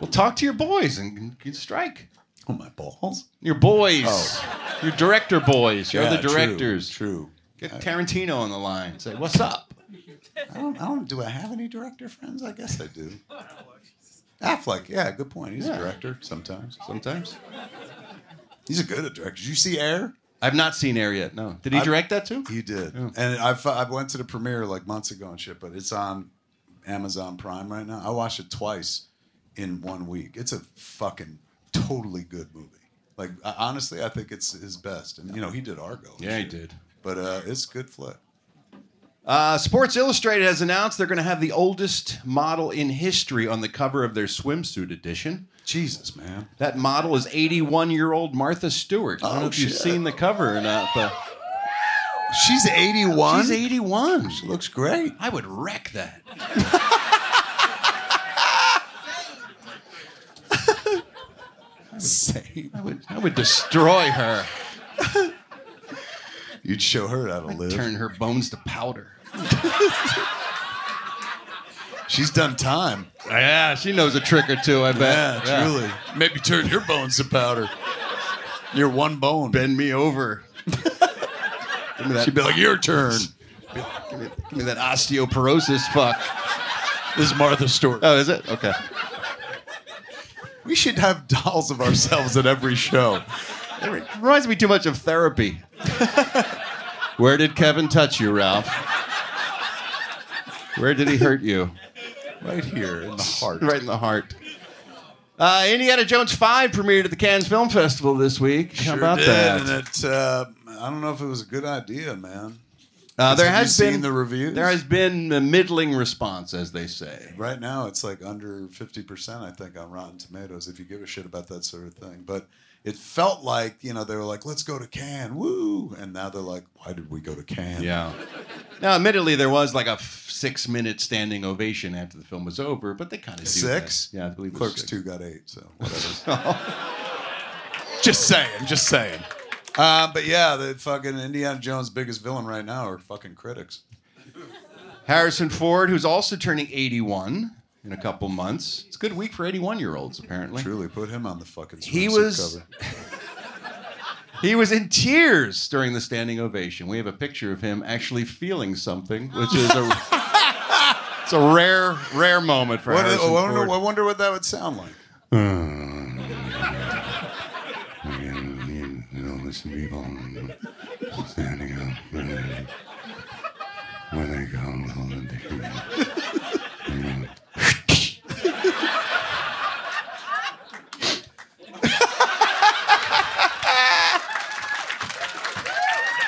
Well, talk to your boys and you strike. Oh, my balls. Your boys. Oh. Your director boys. You're Yeah, the directors. True. Get Tarantino on the line. Say, what's up? I don't, I don't. Do I have any director friends? I guess I do. Affleck. Yeah, good point. He's Yeah. a director sometimes. Sometimes. He's a good director. Did you see Air? I've not seen Air yet. No. Did he I- direct that too? He did. Oh. And I've I went to the premiere like months ago and shit, but it's on Amazon Prime right now. I watched it twice in one week. It's a fucking totally good movie. Like I, honestly, I think it's his best. And you know, he did Argo. Yeah, he did. But uh, it's a good flick. Uh, Sports Illustrated has announced they're going to have the oldest model in history on the cover of their swimsuit edition. Jesus, man. That model is 81 year old Martha Stewart. I don't Oh, know if you've seen the cover or not, but She's 81. she's 81. She looks great. I would wreck that. Same. I would, I would destroy her. You'd show her how to live. Turn her bones to powder. She's done time. Yeah, she knows a trick or two, I bet. Yeah, truly. Maybe turn your bones to powder. You're one bone. Bend me over. Give me that, She'd be like, your turn. give, me, give me that osteoporosis fuck. This is Martha Stewart. Oh, is it? Okay. We should have dolls of ourselves at every show. It reminds me too much of therapy. Where did Kevin touch you, Ralph? Where did he hurt you? Right here in the heart. Right in the heart. Uh, Indiana Jones 5 premiered at the Cannes Film Festival this week. How about did, that? And it, uh, I don't know if it was a good idea, man. Uh, there has seen been the reviews. There has been a middling response, as they say. Right now, it's like under 50%, I think, on Rotten Tomatoes, if you give a shit about that sort of thing. But it felt like, you know, they were like, let's go to Cannes, woo. And now they're like, why did we go to Cannes? Yeah. Now, admittedly, there was like a f- six-minute standing ovation after the film was over, but they kind of Six? Yeah, I believe it was Clerks six. 2 got eight, so whatever. just saying, just saying. Uh, but yeah, the fucking Indiana Jones' biggest villain right now are fucking critics. Harrison Ford, who's also turning 81 in a couple months. It's a good week for 81-year-olds, apparently. Truly, put him on the fucking He was-. He was in tears during the standing ovation. We have a picture of him actually feeling something, which is a it's a rare, rare moment for What, I, Harrison wonder, Ford. I wonder what that would sound like. You know, listen, people, standing up when they come on the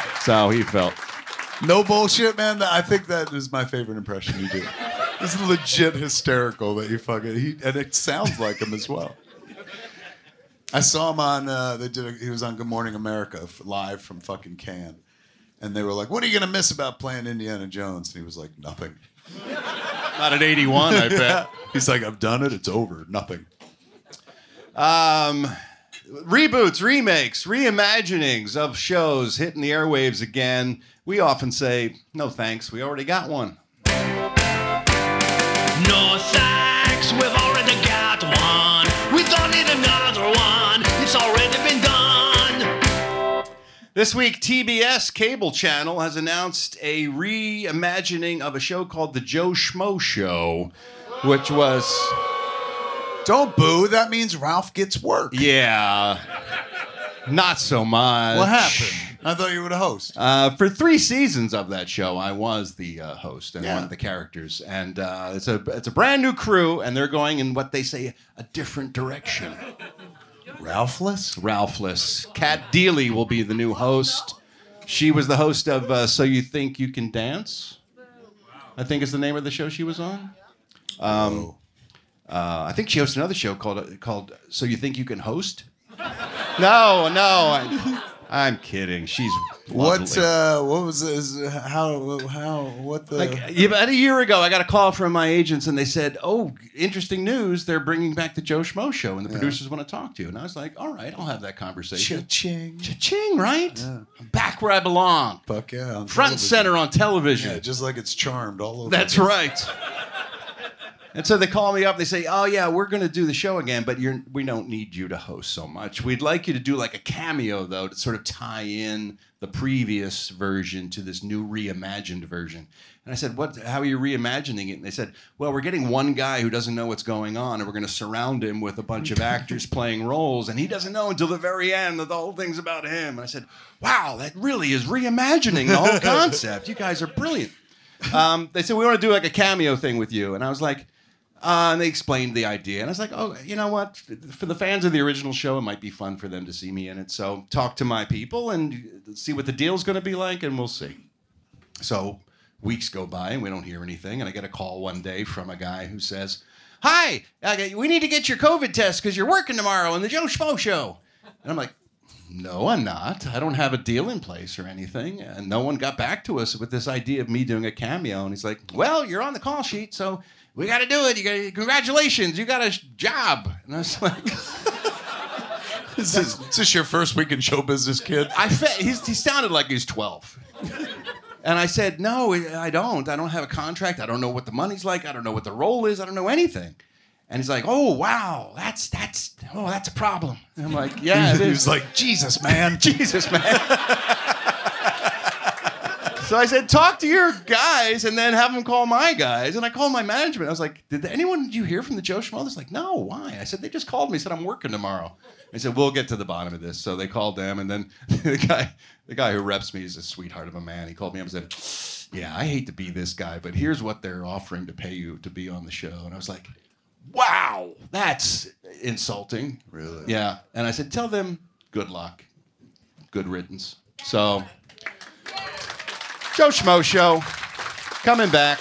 That's how he felt. No bullshit, man. I think that is my favorite impression you do. It's legit hysterical that you fucking he, and it sounds like him as well. I saw him on. Uh, they did. A, he was on Good Morning America live from fucking Cannes, and they were like, "What are you gonna miss about playing Indiana Jones?" And he was like, "Nothing." Not at 81, I bet. He's like, "I've done it. It's over. Nothing." Um, reboots, remakes, reimaginings of shows hitting the airwaves again. We often say, no thanks, we already got one. No thanks, we've already already been done. This week, TBS Cable Channel has announced a reimagining of a show called The Joe Schmo Show, which was. Don't boo. That means Ralph gets work. Yeah. Not so much. What happened? I thought you were the host. Uh, for three seasons of that show, I was the uh, host and Yeah. one of the characters, and uh, it's a it's a brand new crew, and they're going in what they say a different direction. Ralphless. Ralphless. Cat Deeley will be the new host. She was the host of uh, So You Think You Can Dance. I think is the name of the show she was on. Um, uh, I think she hosts another show called called So You Think You Can Host. No, no, I, I'm kidding. She's What uh, what was this, how how what the Like about a year ago, I got a call from my agents, and they said, "Oh, interesting news! They're bringing back the Joe Schmo show, and the Yeah. producers want to talk to you." And I was like, "All right, I'll have that conversation." Cha-ching. Cha-ching, right? I'm back where I belong. Fuck yeah. Front and television. center on television. Yeah, just like it's charmed all over. That's right. And so they call me up. They say, "Oh yeah, we're going to do the show again, but you're we don't need you to host so much. We'd like you to do like a cameo though to sort of tie in the previous version to this new reimagined version." And I said, "What? How are you reimagining it?" And they said, "Well, we're getting one guy who doesn't know what's going on, and we're going to surround him with a bunch of actors playing roles, and he doesn't know until the very end that the whole thing's about him." And I said, "Wow, that really is reimagining the whole concept. You guys are brilliant." Um, they said we want to do like a cameo thing with you, and I was like. Uh, and they explained the idea, and I was like, "Oh, you know what? For the fans of the original show, it might be fun for them to see me in it. So talk to my people and see what the deal's going to be like, and we'll see." So weeks go by, and we don't hear anything, and I get a call one day from a guy who says, "Hi, we need to get your COVID test because you're working tomorrow in the Joe Schmo show." And I'm like, "No, I'm not. I don't have a deal in place or anything." And no one got back to us with this idea of me doing a cameo. And he's like, "Well, you're on the call sheet, so." We got to do it. You got congratulations. You got a job. And I was like, Is this, is this your first week in show business, kid? I fe- he's, he sounded like he's 12. And I said, No, I don't. I don't have a contract. I don't know what the money's like. I don't know what the role is. I don't know anything. And he's like, Oh, wow. That's, that's, oh, that's a problem. And I'm like, Yeah, it he is. was like, Jesus, man. Jesus, man. So I said, talk to your guys and then have them call my guys. And I called my management. I was like, did anyone, did you hear from the Joe Schmo? They're like, no, why? I said, they just called me, said I'm working tomorrow. I said, we'll get to the bottom of this. So they called them. And then the guy, the guy who reps me is a sweetheart of a man. He called me up and said, yeah, I hate to be this guy, but here's what they're offering to pay you to be on the show. And I was like, wow, that's insulting. Really? Yeah. And I said, tell them good luck, good riddance. So, Joe Schmo Show, coming back.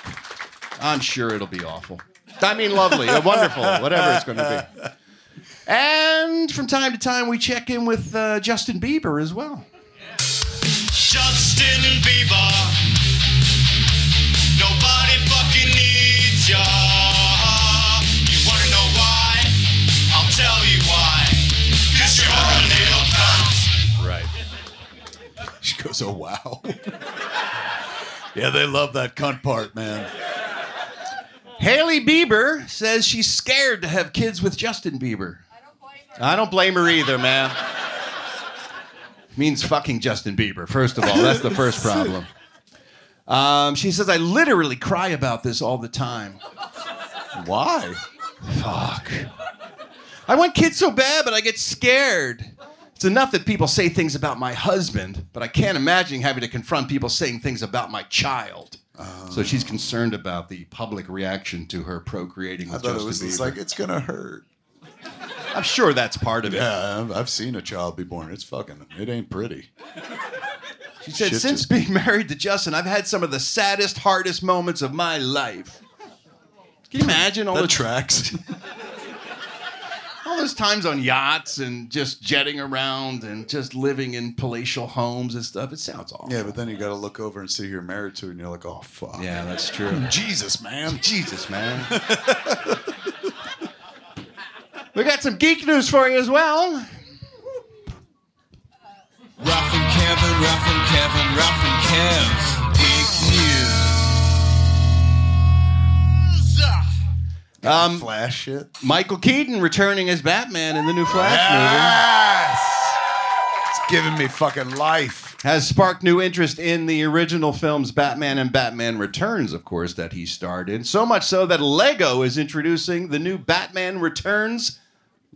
I'm sure it'll be awful. I mean, lovely, uh, wonderful, whatever it's going to be. And from time to time, we check in with uh, Justin Bieber as well. Justin Bieber. Goes, oh wow. yeah, they love that cunt part, man. Hailey Bieber says she's scared to have kids with Justin Bieber. I don't blame her either, man. Means fucking Justin Bieber, first of all. That's the first problem. Um, she says, I literally cry about this all the time. Why? Fuck. I want kids so bad, but I get scared. It's enough that people say things about my husband, but I can't imagine having to confront people saying things about my child. So she's ah. concerned about the public reaction to her procreating I with thought Justin it was Bieber. like it's gonna hurt. I'm sure that's part of it. Yeah, I've- I've seen a child be born. It's fucking. It ain't pretty. She said, Shit since just- being married to Justin, I've had some of the saddest, hardest moments of my life. Can you imagine all That the tracks. all those times on yachts and just jetting around and just living in palatial homes and stuff? It sounds awful. Yeah, but then you got to look over and see who you're married to, and you're like, oh fuck. Yeah, that's true. Jesus, man. Jesus, man. we got some geek news for you as well. Ralph and Kevin, Ralph and Kevin, Ralph and Kev. Um, Flash shit. Michael Keaton returning as Batman in the new Flash movie. Yes! It's giving me fucking life. Has sparked new interest in the original films Batman and Batman Returns, of course, that he starred in. So much so that Lego is introducing the new Batman Returns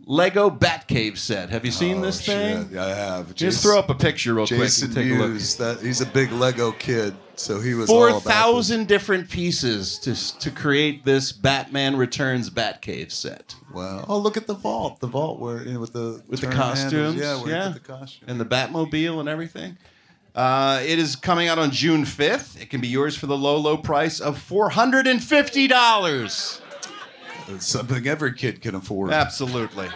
Lego Batcave set. Have you seen Oh, this thing? shit. Yeah, I have. Just Jason- throw up a picture real Jason quick and take a look. That he's a big Lego kid, so he was Four thousand different pieces to to create this Batman Returns Batcave set. Wow! Oh, look at the vault. The vault where you know, with the with the turn handles. costumes, Yeah, yeah, the costume. and the Batmobile and everything. Uh, it is coming out on June fifth. It can be yours for the low, low price of four hundred and fifty dollars. Something every kid can afford. Absolutely.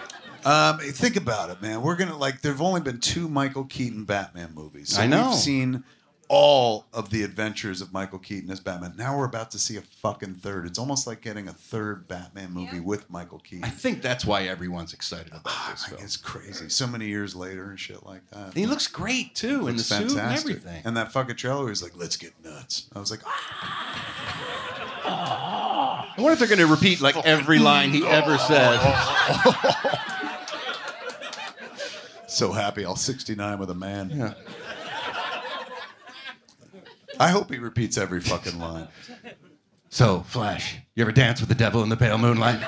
Um, think about it, man. We're gonna like. There've only been two Michael Keaton Batman movies. So I know. We've seen all of the adventures of Michael Keaton as Batman. Now we're about to see a fucking third. It's almost like getting a third Batman movie with Michael Keaton. I think that's why everyone's excited about Ah, this film. It's crazy. So many years later and shit like that. And he looks great too in the Looks suit and everything. And that fucking trailer was like, "Let's get nuts." I was like, I wonder if they're going to repeat like every line he ever said. so happy. All 69 with a man. Yeah. I hope he repeats every fucking line. So, Flash, you ever dance with the devil in the pale moonlight?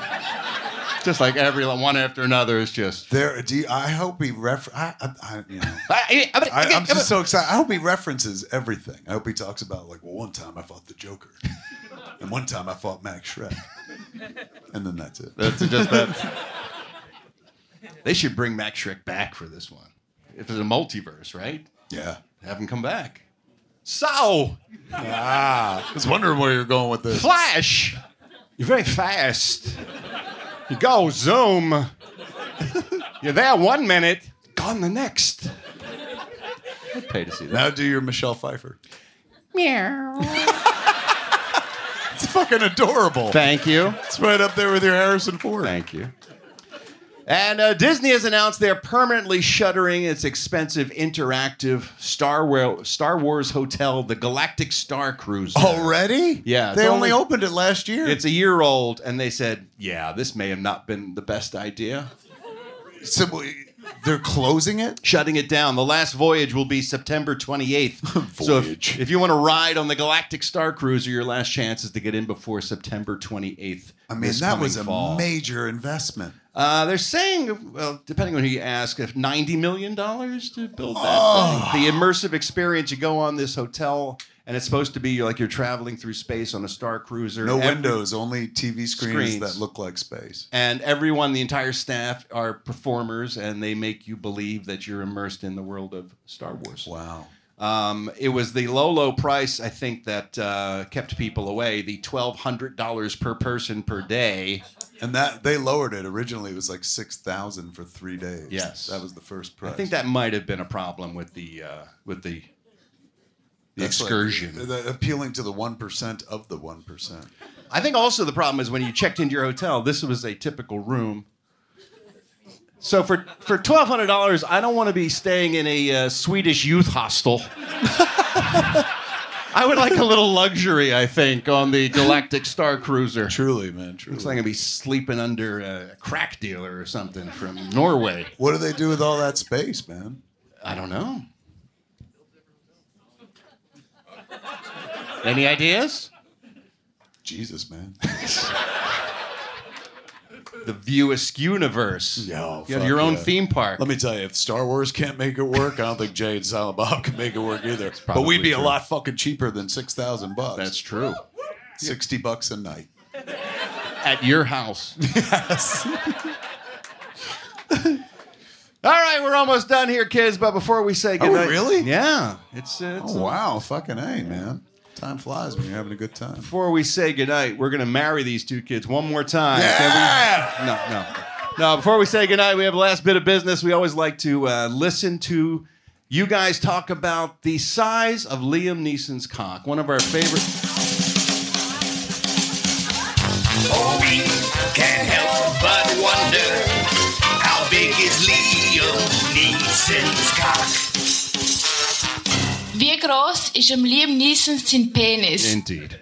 just like every one after another is just. There, do you, I hope he refer. I, I, I, you know, I, I'm just so excited. I hope he references everything. I hope he talks about like, well, one time I fought the Joker, and one time I fought Max Shreck, and then that's it. That's just that. They should bring Max Shreck back for this one. If it's a multiverse, right? Yeah. Have him come back. So, Ah, I was wondering where you're going with this. Flash, you're very fast. You go zoom. You're there one minute, gone the next. I'd pay to see that. Now do your Michelle Pfeiffer. Meow. It's fucking adorable. Thank you. It's right up there with your Harrison Ford. Thank you. And uh, Disney has announced they're permanently shuttering its expensive interactive Star Wars, Star Wars hotel, the Galactic Star Cruiser. Already? Yeah, They it's only opened it last year. It's a year old, and they said, "Yeah, this may have not been the best idea." So they're closing it, shutting it down. The last voyage will be September 28th. so if, if you want to ride on the Galactic Star Cruiser, your last chance is to get in before September 28th. I mean, that was a fall. major investment. Uh, they're saying, well, depending on who you ask, if ninety million dollars to build that Oh. thing. The immersive experience. You go on this hotel, and it's supposed to be like you're traveling through space on a star cruiser. No Every- windows, only TV screens, Screens. that look like space. and everyone, the entire staff, are performers, and they make you believe that you're immersed in the world of Star Wars. Wow. Um, it was the low, low price, I think, that uh, kept people away. The twelve hundred dollars per person per day. And that they lowered it. Originally, it was like six thousand for three days. Yes. that was the first price. I think that might have been a problem with the uh, with the the That's like- excursion. the- appealing to the one percent of the one percent. I think also the problem is when you checked into your hotel, this was a typical room. So for for twelve hundred dollars, I don't want to be staying in a uh, Swedish youth hostel. I would like a little luxury, I think, on the Galactic Star Cruiser. Truly, man. Truly. Looks like I'd be sleeping under a crack dealer or something from Norway. What do they do with all that space, man? I don't know. Any ideas? Jesus, man. the View Askew universe. Yo, you have your own yeah. theme park. Let me tell you, if Star Wars can't make it work, I don't think Jay and Silent Bob can make it work either. But we'd be a lot fucking cheaper than six thousand bucks. That's true. Sixty bucks a night. At your house. Yes. All right, we're almost done here, kids. But before we say Oh, really? Yeah, it's, uh, it's Oh wow, fucking a man. Time flies when you're having a good time. Before we say goodnight, we're gonna marry these two kids one more time. Yeah! We? No, no, no. Before we say goodnight, we have a last bit of business. We always like to uh, listen to you guys talk about the size of Liam Neeson's cock. One of our favorite. Oh, We can't help but wonder how big is Liam Neeson's cock? Wie groß ist im Liam Neeson sin penis? Indeed.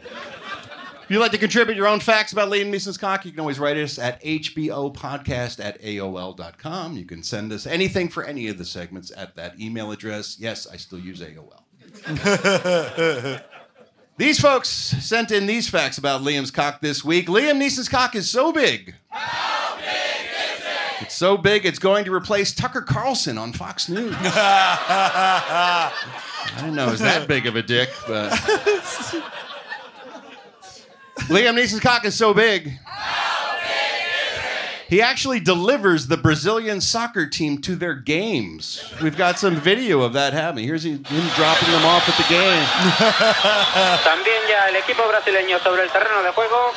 If you'd like to contribute your own facts about Liam Neeson's cock, you can always write us at hbopodcast at aol.com. You can send us anything for any of the segments at that email address. Yes, I still use AOL. These folks sent in these facts about Liam's cock this week. Liam Neeson's cock is so big. How big is it? It's so big it's going to replace Tucker Carlson on Fox News. I didn't know it was that big of a dick, but Liam Neeson's cock is so big. He actually delivers the Brazilian soccer team to their games. We've got some video of that happening. Here's he- him dropping them off at the game. También ya el equipo brasileño sobre el terreno de juego.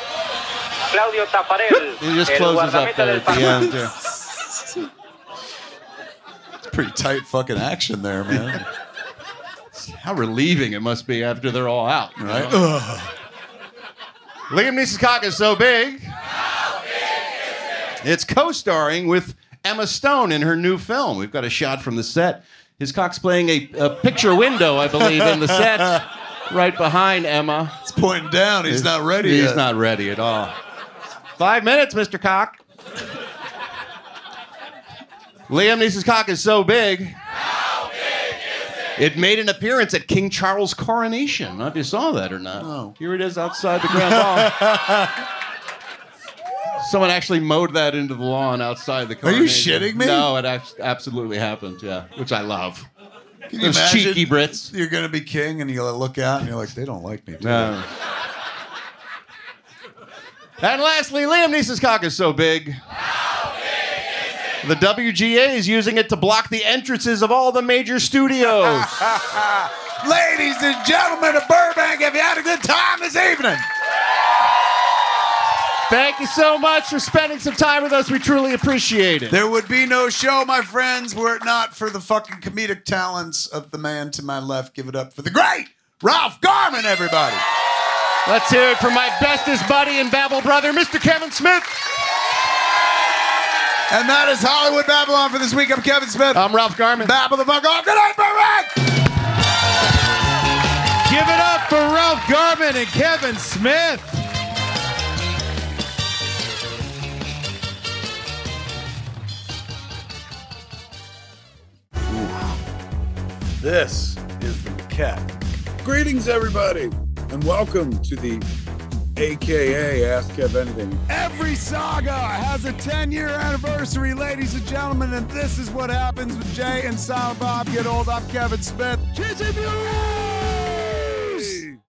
Claudio Taffarel, He just closes up there at the end. Parma. yeah. Pretty tight fucking action there, man. How relieving it must be after they're all out, Right? Ugh. Liam Neeson's cock is so big. It's co-starring with Emma Stone in her new film. We've got a shot from the set. His cock's playing a, a picture window, I believe, in the set, right behind Emma. It's pointing down. He's not ready He's yet. not ready at all. Five minutes, Mr. Cock. Liam Neeson's cock is so big. How big is it it? made an appearance at King Charles' coronation. I don't know if you saw that or not. Here it is outside the Grand Hall. Someone actually mowed that into the lawn outside the Are you shitting me? No, it absolutely happened, yeah, which I love. Can you Those imagine cheeky Brits. You're gonna be king, and you look out, and you're like, they don't like me. do No. And lastly, Liam Neeson's cock is so big. The WGA is using it to block the entrances of all the major studios. Ladies and gentlemen of Burbank, have you had a good time this evening? Thank you so much for spending some time with us. We truly appreciate it. There would be no show, my friends, were it not for the fucking comedic talents of the man to my left. Give it up for the great Ralph Garman, everybody. Let's hear it for my bestest buddy and Babble brother, Mr. Kevin Smith. And that is Hollywood Babble-On for this week. I'm Kevin Smith. I'm Ralph Garman. Babble the fuck off. Good night, Burbank. Give it up for Ralph Garman and Kevin Smith. This is the cat. Greetings, everybody, and welcome to the AKA Ask Kev Anything. Every saga has a 10 year anniversary, ladies and gentlemen, and this is what happens when Jay and Silent Bob get old. I'm Kevin Smith. Cheers,